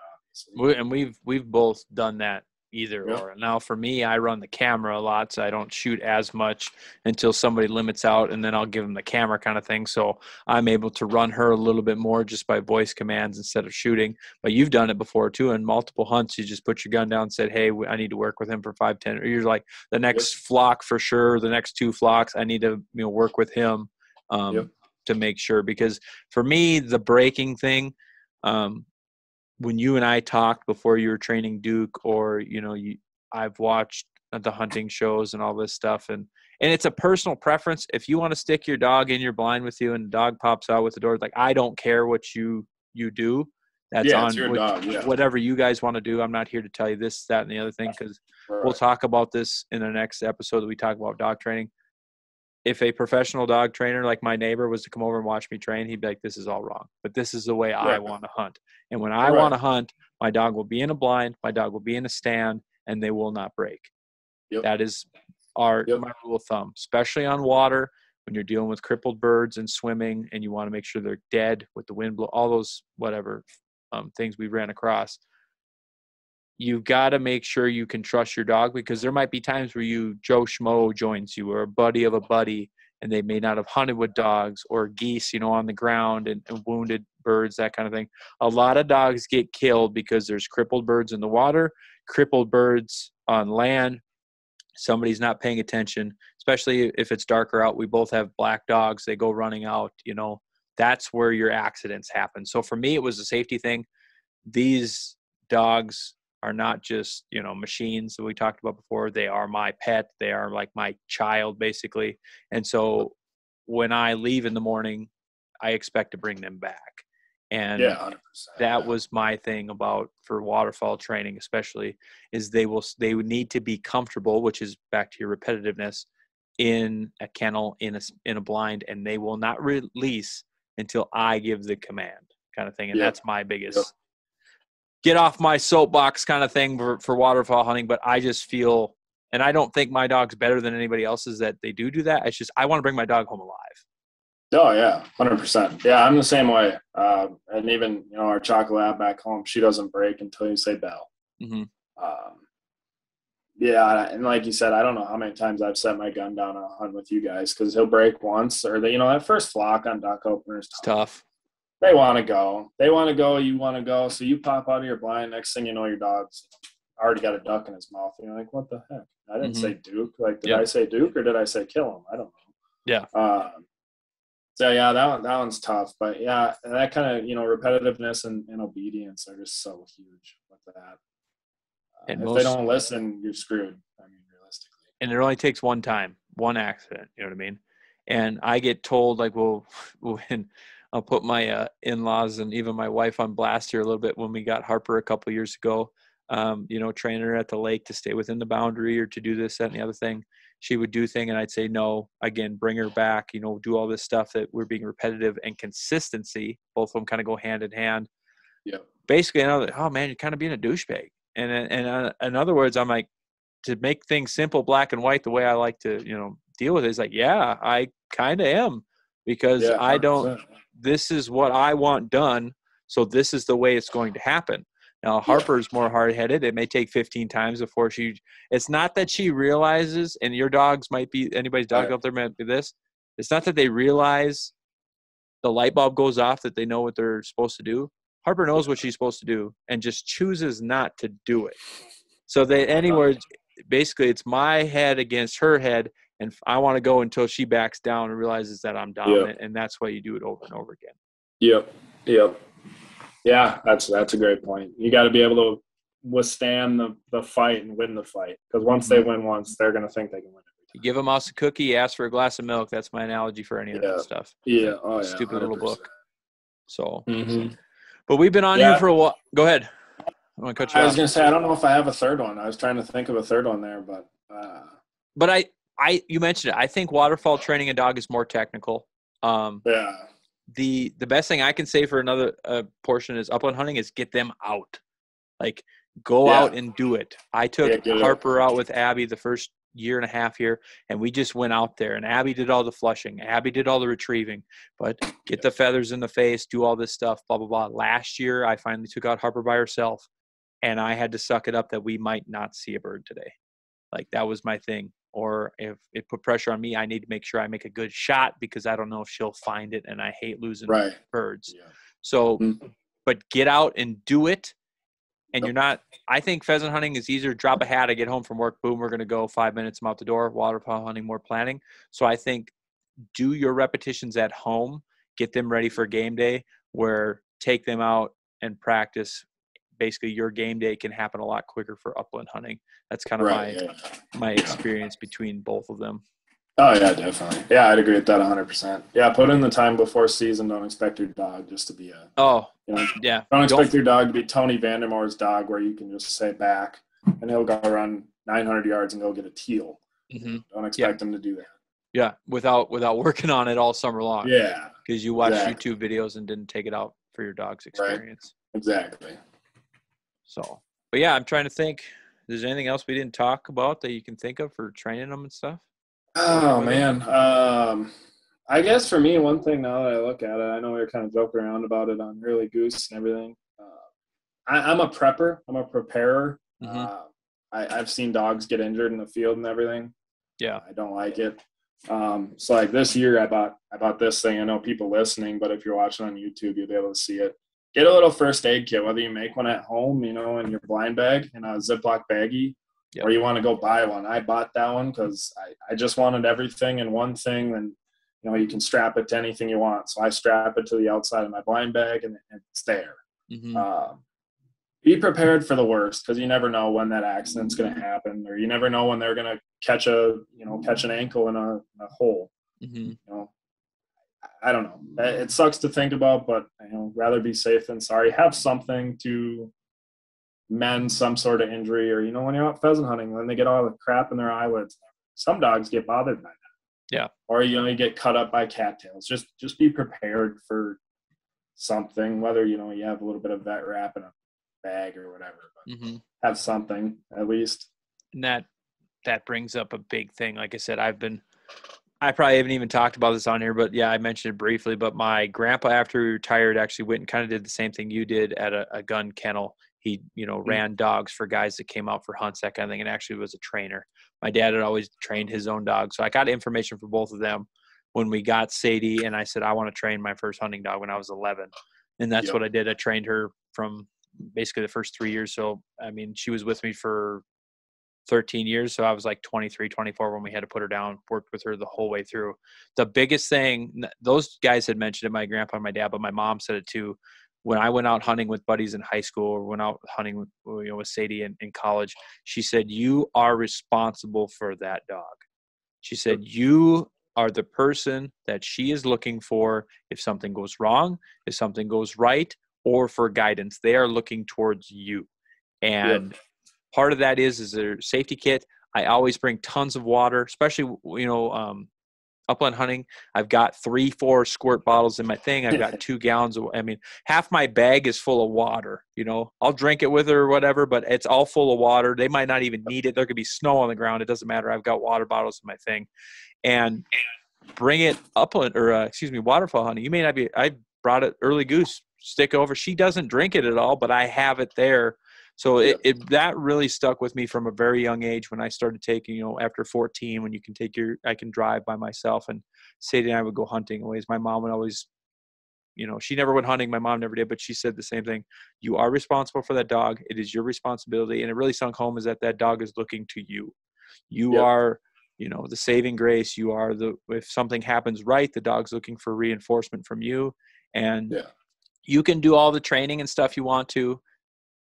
A: We, and we've we've both done that either
B: Yeah.
A: or. Now for me, I run the camera a lot, so I don't shoot as much until somebody limits out, and then I'll give them the camera kind of thing. So I'm able to run her a little bit more just by voice commands instead of shooting. But you've done it before too. In multiple hunts, you just put your gun down, and said, "Hey, I need to work with him for five, ten. Or you're like the next flock for sure. The next two flocks, I need to you know work with him um,
B: Yep.
A: to make sure. Because for me, the breaking thing. Um, when you and I talked before you were training Duke, or you know, you I've watched the hunting shows and all this stuff, and and it's a personal preference. If you want to stick your dog in your blind with you, and the dog pops out with the door, like I don't care what you you do. That's
B: Yeah,
A: on
B: it's your
A: what-
B: dog, yeah.
A: whatever you guys want to do. I'm not here to tell you this, that, and the other thing because we'll talk about this in the next episode that we talk about dog training. If a professional dog trainer like my neighbor was to come over and watch me train, he'd be like, "This is all wrong." But this is the way I want to hunt. And when I
B: Right.
A: want to hunt, my dog will be in a blind, my dog will be in a stand, and they will not break.
B: Yep.
A: That is our
B: Yep.
A: my rule of thumb, especially on water when you're dealing with crippled birds and swimming, and you want to make sure they're dead with the wind blow, all those whatever um, things we ran across. You've got to make sure you can trust your dog because there might be times where you Joe Schmo joins you or a buddy of a buddy, and they may not have hunted with dogs or geese, you know, on the ground and, and wounded birds, that kind of thing. A lot of dogs get killed because there's crippled birds in the water, crippled birds on land, somebody's not paying attention, especially if it's darker out. We both have black dogs; they go running out. You know, that's where your accidents happen. So for me, it was a safety thing. These dogs are not just you know machines that we talked about before. They are my pet. They are like my child basically. And so when i leave in the morning i expect to bring them back. And
B: Yeah,
A: that was my thing about for waterfowl training especially is they will they would need to be comfortable which is back to your repetitiveness in a kennel in a in a blind and they will not release until i give the command kind of thing and that's my biggest get off my soapbox kind of thing for, for waterfowl hunting but i just feel and i don't think my dog's better than anybody else's that they do do that it's just i want to bring my dog home alive
B: Oh yeah, hundred percent. Yeah, I'm the same way. Uh, and even you know our chocolate lab back home, she doesn't break until you say bell.
A: hmm
B: Um, yeah, and like you said, I don't know how many times I've set my gun down on a hunt with you guys because he'll break once, or the, you know that first flock on duck openers.
A: it's tough
B: They want to go. They want to go. You want to go. So you pop out of your blind. Next thing you know, your dog's already got a duck in his mouth. And you're like, what the heck? I didn't
A: Mhm.
B: say Duke. Like, did
A: Yeah.
B: I say Duke or did I say kill him? I don't know.
A: Yeah.
B: Um, so yeah, that one that one's tough. But yeah, that kind of you know repetitiveness and, and obedience are just so huge with that. Uh,
A: And
B: if
A: most-
B: they don't listen, you're screwed. I mean, realistically.
A: and it only takes one time, one accident. You know what I mean? And I get told like, well, *laughs* when I'll put my uh, in-laws and even my wife on blast here a little bit when we got Harper a couple years ago. Um, you know, training her at the lake to stay within the boundary or to do this, that, and the other thing. She would do thing, and I'd say no. Again, bring her back. You know, do all this stuff that we're being repetitive and consistency. Both of them kind of go hand in hand.
B: Yeah.
A: Basically, another. Oh man, you're kind of being a douchebag. And and uh, in other words, I'm like, to make things simple, black and white, the way I like to, you know, deal with it is like, yeah, I kind of am because
B: Yeah,
A: I don't.
B: 100%.
A: This is what I want done, so this is the way it's going to happen. Now Harper's more hard-headed. It may take 15 times before she. It's not that she realizes, and your dogs might be anybody's dog
B: Right.
A: out there might be this. It's not that they realize the light bulb goes off that they know what they're supposed to do. Harper knows what she's supposed to do and just chooses not to do it. So that any words, basically, it's my head against her head, and I want to go until she backs down and realizes that I'm dominant, and that's why you do it over and over again.
B: Yep. Yep. Yeah, that's that's a great point. You got to be able to withstand the, the fight and win the fight because once they win once, they're gonna think they can win
A: You give a mouse a cookie, ask for a glass of milk. That's my analogy for any of
B: Yeah.
A: that stuff.
B: Yeah. Oh yeah.
A: Stupid little book. So,
B: hmm
A: but we've been on
B: Yeah.
A: here for a while. Go ahead. I want to cut you
B: I was gonna say I don't know if I have a third one. I was trying to think of a third one there, but uh,
A: But I, I, you mentioned it. I think waterfowl training a dog is more technical. Um,
B: yeah.
A: the the best thing I can say for another uh, portion is upland hunting is get them out, like go
B: Yeah.
A: out and do it. I took
B: Yeah, it.
A: Harper out with Abby the first year and a half here, and we just went out there. And Abby did all the flushing, Abby did all the retrieving, but get the feathers in the face, do all this stuff, blah blah blah. Last year, I finally took out Harper by herself, and I had to suck it up that we might not see a bird today. Like that was my thing. Or if it put pressure on me, I need to make sure I make a good shot because I don't know if she'll find it, and I hate losing
B: Right.
A: birds.
B: Yeah.
A: So,
B: Mhm.
A: but get out and do it. And
B: Yep.
A: you're not. I think pheasant hunting is easier. Drop a hat. I get home from work. Boom. We're gonna go. Five minutes. I'm out the door. Waterfowl hunting. More planning. So I think do your repetitions at home. Get them ready for game day. Where take them out and practice. Basically, your game day can happen a lot quicker for upland hunting. That's kind of
B: Right.
A: my
B: Yeah.
A: my experience between both of them.
B: Oh yeah, definitely. Yeah, I'd agree with that 100. percent Yeah, put in the time before season. Don't expect your dog just to be a.
A: Oh,
B: You know,
A: yeah.
B: don't expect your dog to be Tony Vandemore's dog, where you can just say back and he'll go run 900 yards and go get a teal.
A: hmm
B: Don't expect him to do that.
A: Yeah, without without *laughs* working on it all summer long.
B: Yeah,
A: because you watched
B: Exactly.
A: YouTube videos and didn't take it out for your dog's experience.
B: Right.
A: experience.
B: exactly.
A: So, but yeah, I'm trying to think. Is there anything else we didn't talk about that you can think of for training them and stuff?
B: Oh man. Um, I guess for me, one thing now that I look at it, I know we were kind of joking around about it on early goose and everything. Uh, I, I'm a prepper. I'm a preparer.
A: Mhm.
B: Uh, I, I've seen dogs get injured in the field and everything.
A: Yeah.
B: I don't like it. Um, so like this year, I bought I bought this thing. I know people listening, but if you're watching on YouTube, you'll be able to see it. Get a little first aid kit, whether you make one at home, you know, in your blind bag in a Ziploc baggie, yep. or you want to go buy one. I bought that one because I, I just wanted everything in one thing, and you know you can strap it to anything you want. So I strap it to the outside of my blind bag, and, and it's there. Mm-hmm. Uh, be prepared for the worst because you never know when that accident's going to happen, or you never know when they're going to catch a you know catch an ankle in a, in a hole. Mm-hmm. You know, I don't know. It sucks to think about, but you know, rather be safe than sorry. Have something to mend some sort of injury, or you know, when you're out pheasant hunting, when they get all the crap in their eyelids. Some dogs get bothered by that.
A: Yeah.
B: Or you know, you get cut up by cattails. Just just be prepared for something, whether you know you have a little bit of vet wrap in a bag or whatever, but mm-hmm. have something at least.
A: And that that brings up a big thing. Like I said, I've been I probably haven't even talked about this on here, but yeah, I mentioned it briefly. But my grandpa, after he retired, actually went and kind of did the same thing you did at a, a gun kennel. He, you know, mm-hmm. ran dogs for guys that came out for hunts, that kind of thing, and actually was a trainer. My dad had always trained his own dogs, so I got information for both of them when we got Sadie, and I said I want to train my first hunting dog when I was 11, and that's yep. what I did. I trained her from basically the first three years. So I mean, she was with me for 13 years. So I was like 23, 24 when we had to put her down, worked with her the whole way through. The biggest thing, those guys had mentioned it, my grandpa and my dad, but my mom said it too. When I went out hunting with buddies in high school or went out hunting with, you know, with Sadie in, in college, she said, You are responsible for that dog. She said, You are the person that she is looking for if something goes wrong, if something goes right, or for guidance. They are looking towards you. And yep part of that is is their safety kit. I always bring tons of water, especially you know um, upland hunting. I've got three, four squirt bottles in my thing. I've got *laughs* two gallons of. I mean, half my bag is full of water. You know, I'll drink it with her or whatever, but it's all full of water. They might not even need it. There could be snow on the ground. It doesn't matter. I've got water bottles in my thing, and bring it upland or uh, excuse me, waterfowl hunting. You may not be. I brought it early goose stick over. She doesn't drink it at all, but I have it there so it, it, that really stuck with me from a very young age when I started taking, you know, after 14, when you can take your, I can drive by myself and Sadie and I would go hunting always. My mom would always, you know, she never went hunting. My mom never did, but she said the same thing. You are responsible for that dog. It is your responsibility. And it really sunk home is that that dog is looking to you. You yep. are, you know, the saving grace. You are the, if something happens right, the dog's looking for reinforcement from you. And yeah. you can do all the training and stuff you want to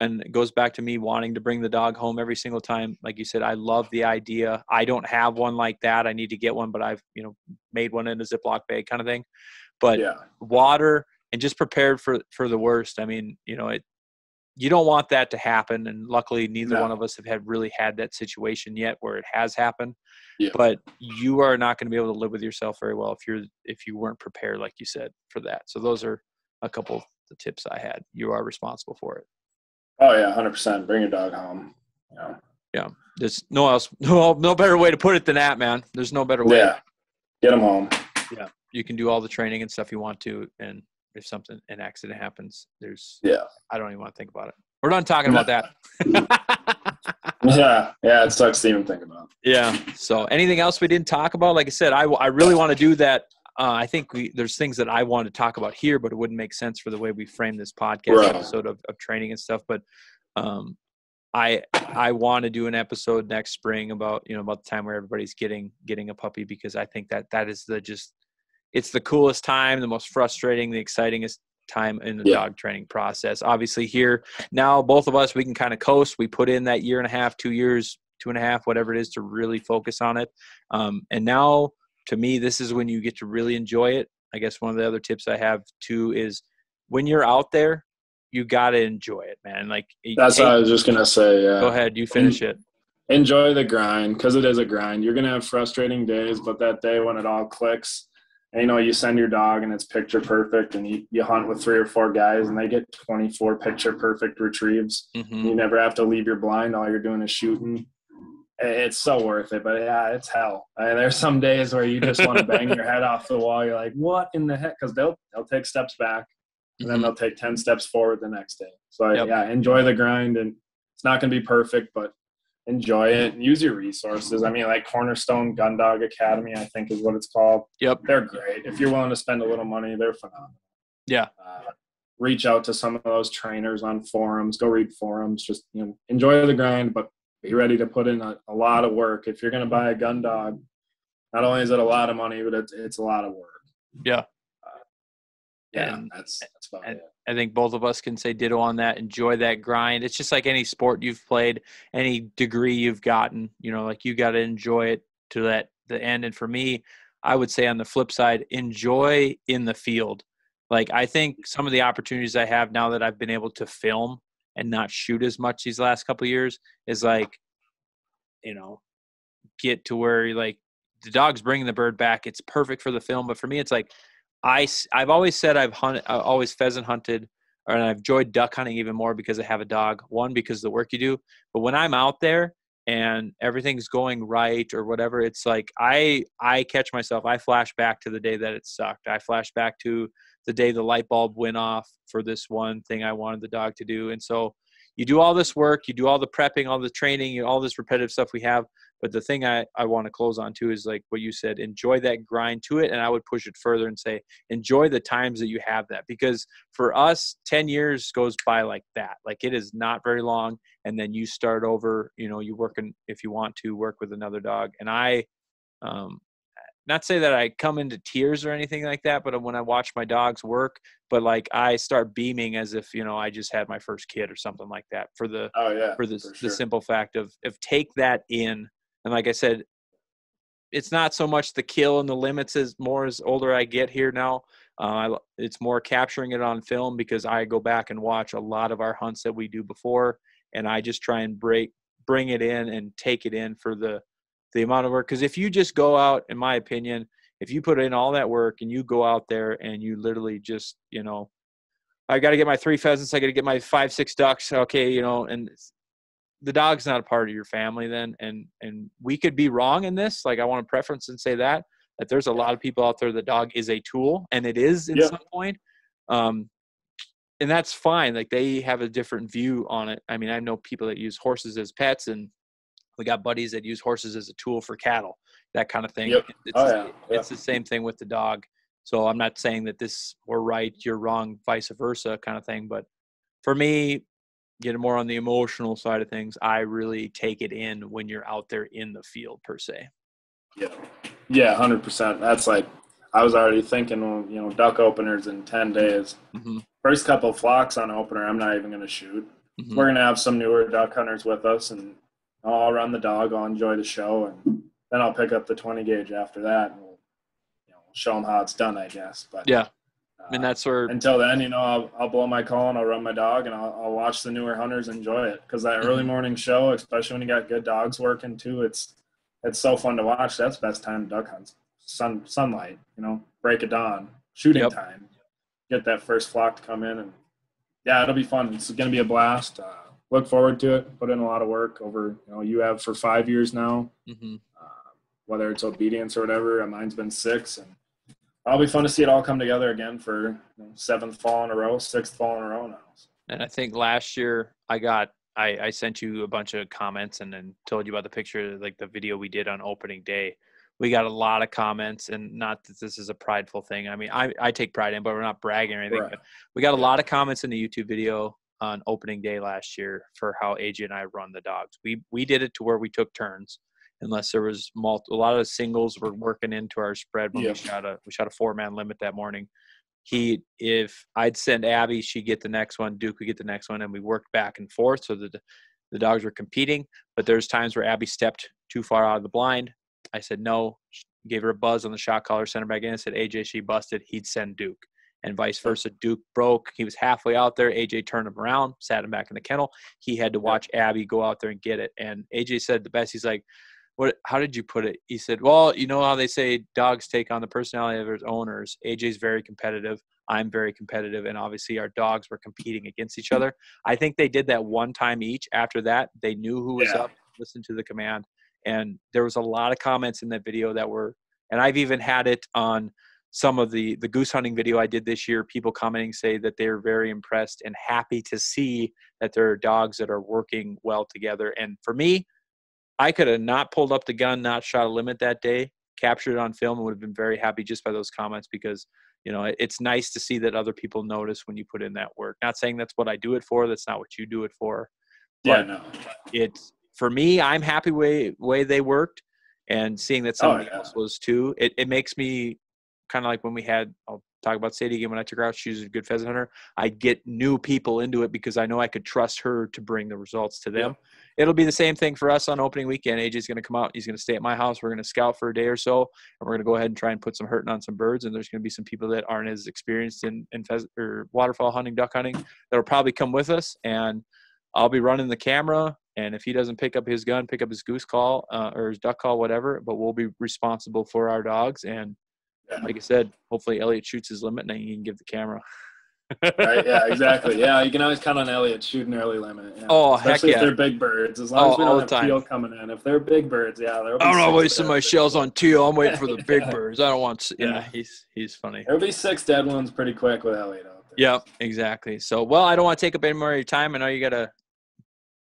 A: and it goes back to me wanting to bring the dog home every single time. Like you said i love the idea. I don't have one like that. I need to get one but i've you know made one in a ziploc bag kind of thing. But yeah. water and just prepared for for the worst. I mean you know it you don't want that to happen and luckily neither no. one of us have had really had that situation yet where it has happened. Yeah. but you are not going to be able to live with yourself very well if you're if you weren't prepared like you said for that. So those are a couple of the tips i had. You are responsible for it
B: Oh yeah, hundred percent. Bring your dog home. Yeah.
A: Yeah. There's no else, *laughs* no, no better way to put it than that, man. There's no better way.
B: Yeah. Get them home.
A: Yeah. You can do all the training and stuff you want to, and if something an accident happens, there's
B: yeah.
A: I don't even want to think about it. We're done talking about that. *laughs*
B: yeah, yeah, it sucks to even think about.
A: Yeah. So, anything else we didn't talk about? Like I said, I I really want to do that uh, I think we, there's things that I want to talk about here, but it wouldn't make sense for the way we frame this podcast right. episode of, of training and stuff. But um, I I want to do an episode next spring about you know about the time where everybody's getting getting a puppy because I think that that is the just it's the coolest time, the most frustrating, the excitingest time in the yeah. dog training process. Obviously, here now both of us we can kind of coast. We put in that year and a half, two years, two and a half, whatever it is, to really focus on it. Um, and now to me, this is when you get to really enjoy it. I guess one of the other tips I have too is when you're out there, you got to enjoy it, man. Like
B: that's what I was just gonna say. Yeah.
A: Go ahead, you finish it.
B: Enjoy the grind because it is a grind. You're gonna have frustrating days, but that day when it all clicks, and you know you send your dog and it's picture perfect, and you, you hunt with three or four guys and they get 24 picture perfect retrieves. Mm-hmm. You never have to leave your blind. All you're doing is shooting it's so worth it. But yeah, it's hell. I mean, there's some days where you just want to bang your head off the wall. You're like, what in the heck? Because they'll they'll take steps back, and then mm-hmm. they'll take ten steps forward the next day. So yep. yeah, enjoy the grind, and it's not going to be perfect, but enjoy it and use your resources. I mean, like Cornerstone Gun Dog Academy, I think is what it's called.
A: Yep,
B: they're great. If you're willing to spend a little money, they're phenomenal.
A: Yeah. Uh,
B: reach out to some of those trainers on forums. Go read forums. Just you know, enjoy the grind, but be ready to put in a, a lot of work. If you're going to buy a gun dog, not only is it a lot of money, but it's it's a lot of work.
A: Yeah.
B: Uh, yeah, and, that's that's about
A: and,
B: it.
A: I think both of us can say ditto on that. Enjoy that grind. It's just like any sport you've played, any degree you've gotten. You know, like you got to enjoy it to that the end. And for me, I would say on the flip side, enjoy in the field. Like I think some of the opportunities I have now that I've been able to film and not shoot as much these last couple years is like, you know, get to where like the dog's bringing the bird back. It's perfect for the film, but for me, it's like I I've always said I've hunted, I've always pheasant hunted, and I've enjoyed duck hunting even more because I have a dog. One because of the work you do, but when I'm out there and everything's going right or whatever, it's like I I catch myself. I flash back to the day that it sucked. I flash back to the day the light bulb went off for this one thing I wanted the dog to do, and so you do all this work, you do all the prepping, all the training, all this repetitive stuff we have, but the thing I, I want to close on too is like what you said, enjoy that grind to it. And I would push it further and say, enjoy the times that you have that. Because for us, 10 years goes by like that. Like it is not very long. And then you start over, you know, you work in, if you want to work with another dog. And I, um, not say that I come into tears or anything like that, but when I watch my dogs work, but like I start beaming as if you know I just had my first kid or something like that for the
B: oh yeah
A: for the
B: for sure.
A: the simple fact of of take that in and like I said, it's not so much the kill and the limits as more as older I get here now. Uh, it's more capturing it on film because I go back and watch a lot of our hunts that we do before, and I just try and break bring it in and take it in for the the amount of work. Because if you just go out, in my opinion, if you put in all that work and you go out there and you literally just you know I got to get my three pheasants. I got to get my five, six ducks. Okay, you know, and the dog's not a part of your family then and and we could be wrong in this like i want to preference and say that that there's a lot of people out there the dog is a tool and it is in some point um and that's fine like they have a different view on it i mean i know people that use horses as pets and we got buddies that use horses as a tool for cattle that kind of thing
B: yep.
A: it's,
B: oh, yeah.
A: it's the same thing with the dog so i'm not saying that this we're right you're wrong vice versa kind of thing but for me get more on the emotional side of things, I really take it in when you're out there in the field per se.
B: Yeah, yeah, hundred percent. That's like I was already thinking, you know, duck openers in ten days. Mm-hmm. First couple flocks on opener, I'm not even going to shoot. Mm-hmm. We're going to have some newer duck hunters with us, and I'll run the dog. I'll enjoy the show, and then I'll pick up the 20 gauge after that, and we'll, you know, show them how it's done, I guess. But
A: yeah, I mean, that's where
B: until then, you know, I'll, I'll blow my call and I'll run my dog and I'll, I'll watch the newer hunters enjoy it because that early mm-hmm. morning show, especially when you got good dogs working too, it's it's so fun to watch. That's best time duck hunts. Sun sunlight, you know, break of dawn, shooting yep. time, get that first flock to come in and yeah, it'll be fun. It's going to be a blast. Uh, look forward to it. Put in a lot of work over, you know, you have for five years now. Mm-hmm. Uh, whether it's obedience or whatever, mine's been six, and it'll be fun to see it all come together again for you know, seventh fall in a row, sixth fall in a row now.
A: And I think last year I got I, I sent you a bunch of comments and then told you about the picture, like the video we did on opening day. We got a lot of comments, and not that this is a prideful thing. I mean, I, I take pride in, but we're not bragging or anything. Right. We got a lot of comments in the YouTube video on opening day last year for how AJ and I run the dogs. We we did it to where we took turns unless there was multi, a lot of singles were working into our spread when we shot a we shot a four man limit that morning. He if I'd send Abby, she'd get the next one, Duke would get the next one, and we worked back and forth so that the, the dogs were competing. But there's times where Abby stepped too far out of the blind. I said no, gave her a buzz on the shot collar, sent her back in, said AJ she busted, he'd send Duke. And vice versa. Duke broke. He was halfway out there. AJ turned him around, sat him back in the kennel. He had to watch Abby go out there and get it. And AJ said the best. He's like, what how did you put it he said well you know how they say dogs take on the personality of their owners aj's very competitive i'm very competitive and obviously our dogs were competing against each other i think they did that one time each after that they knew who was yeah. up listened to the command and there was a lot of comments in that video that were and i've even had it on some of the the goose hunting video i did this year people commenting say that they're very impressed and happy to see that there are dogs that are working well together and for me I could have not pulled up the gun, not shot a limit that day, captured it on film, and would have been very happy just by those comments because you know it's nice to see that other people notice when you put in that work. Not saying that's what I do it for. That's not what you do it for.
B: Yeah, no.
A: It's for me, I'm happy way way they worked, and seeing that
B: Oh,
A: somebody
B: yeah.
A: else was too. It it makes me kind of like when we had. I'll talk about Sadie again when I took her out. She's a good pheasant hunter. I get new people into it because I know I could trust her to bring the results to them. It'll be the same thing for us on opening weekend. AJ's going to come out. He's going to stay at my house. We're going to scout for a day or so, and we're going to go ahead and try and put some hurting on some birds. And there's going to be some people that aren't as experienced in in pheasant or waterfowl hunting, duck hunting, that'll probably come with us. And I'll be running the camera. And if he doesn't pick up his gun, pick up his goose call uh, or his duck call, whatever. But we'll be responsible for our dogs. And
B: Yeah.
A: Like I said, hopefully Elliot shoots his limit, and then he can give the camera.
B: Right, yeah, *laughs* exactly. Yeah, you can always count on Elliot shooting early limit. Yeah.
A: Oh, heck yeah.
B: if they're big birds. As long
A: Oh,
B: as we don't have
A: time.
B: teal coming in. If they're big birds, yeah, there'll be
A: I'm not
B: six
A: wasting my shells on teal. I'm waiting for the *laughs* big
B: Yeah.
A: birds. I don't want. s- Yeah,
B: Yeah.
A: he's he's funny.
B: There'll be six dead ones pretty quick with Elliot out there.
A: Yeah, exactly. So, well, I don't want to take up any more of your time. I know you got to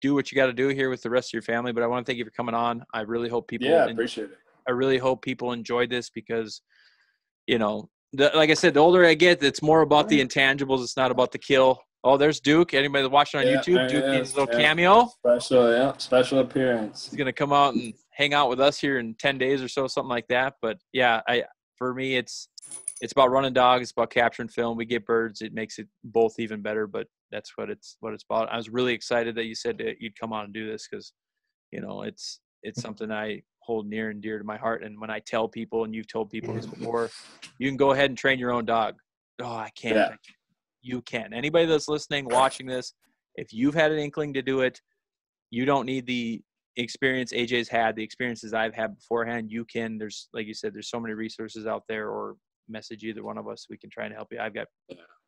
A: do what you got to do here with the rest of your family, but I want to thank you for coming on. I really hope people.
B: Yeah, appreciate it.
A: I really hope people enjoyed this because, you know, the, like I said, the older I get, it's more about the intangibles. It's not about the kill. Oh, there's Duke. Anybody watching on
B: Yeah,
A: YouTube, Duke needs a little
B: yeah.
A: cameo.
B: Special, yeah, special appearance.
A: He's gonna come out and hang out with us here in ten days or so, something like that. But yeah, I for me, it's it's about running dogs, it's about capturing film. We get birds, it makes it both even better. But that's what it's what it's about. I was really excited that you said that you'd come on and do this because, you know, it's it's *laughs* something I hold near and dear to my heart. And when I tell people, and you've told people this before, you can go ahead and train your own dog. Oh, I can't.
B: Yeah.
A: You can. Anybody that's listening, watching this, if you've had an inkling to do it, you don't need the experience AJ's had, the experiences I've had beforehand. You can. There's like you said, there's so many resources out there, or message either one of us. We can try and help you. I've got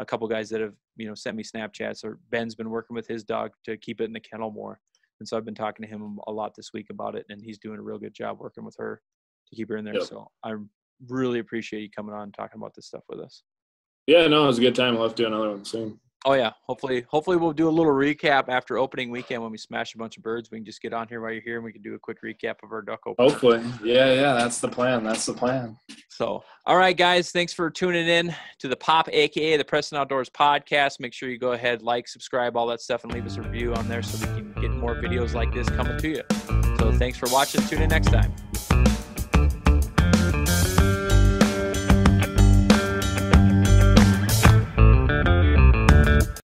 A: a couple guys that have you know sent me Snapchats, or Ben's been working with his dog to keep it in the kennel more, and so I've been talking to him a lot this week about it, and he's doing a real good job working with her to keep her in there.
B: Yep.
A: So I really appreciate you coming on and talking about this stuff with us.
B: Yeah, no, it was a good time. We'll have to do another one soon.
A: Oh yeah, hopefully, hopefully we'll do a little recap after opening weekend when we smash a bunch of birds. We can just get on here while you're here, and we can do a quick recap of our duck opener.
B: Hopefully. Yeah, yeah, that's the plan. That's the plan.
A: So, all right, guys, thanks for tuning in to the Pop, aka the Preston Outdoors podcast. Make sure you go ahead, like, subscribe, all that stuff, and leave us a review on there so we can get more videos like this coming to you. So, thanks for watching. Tune in next time.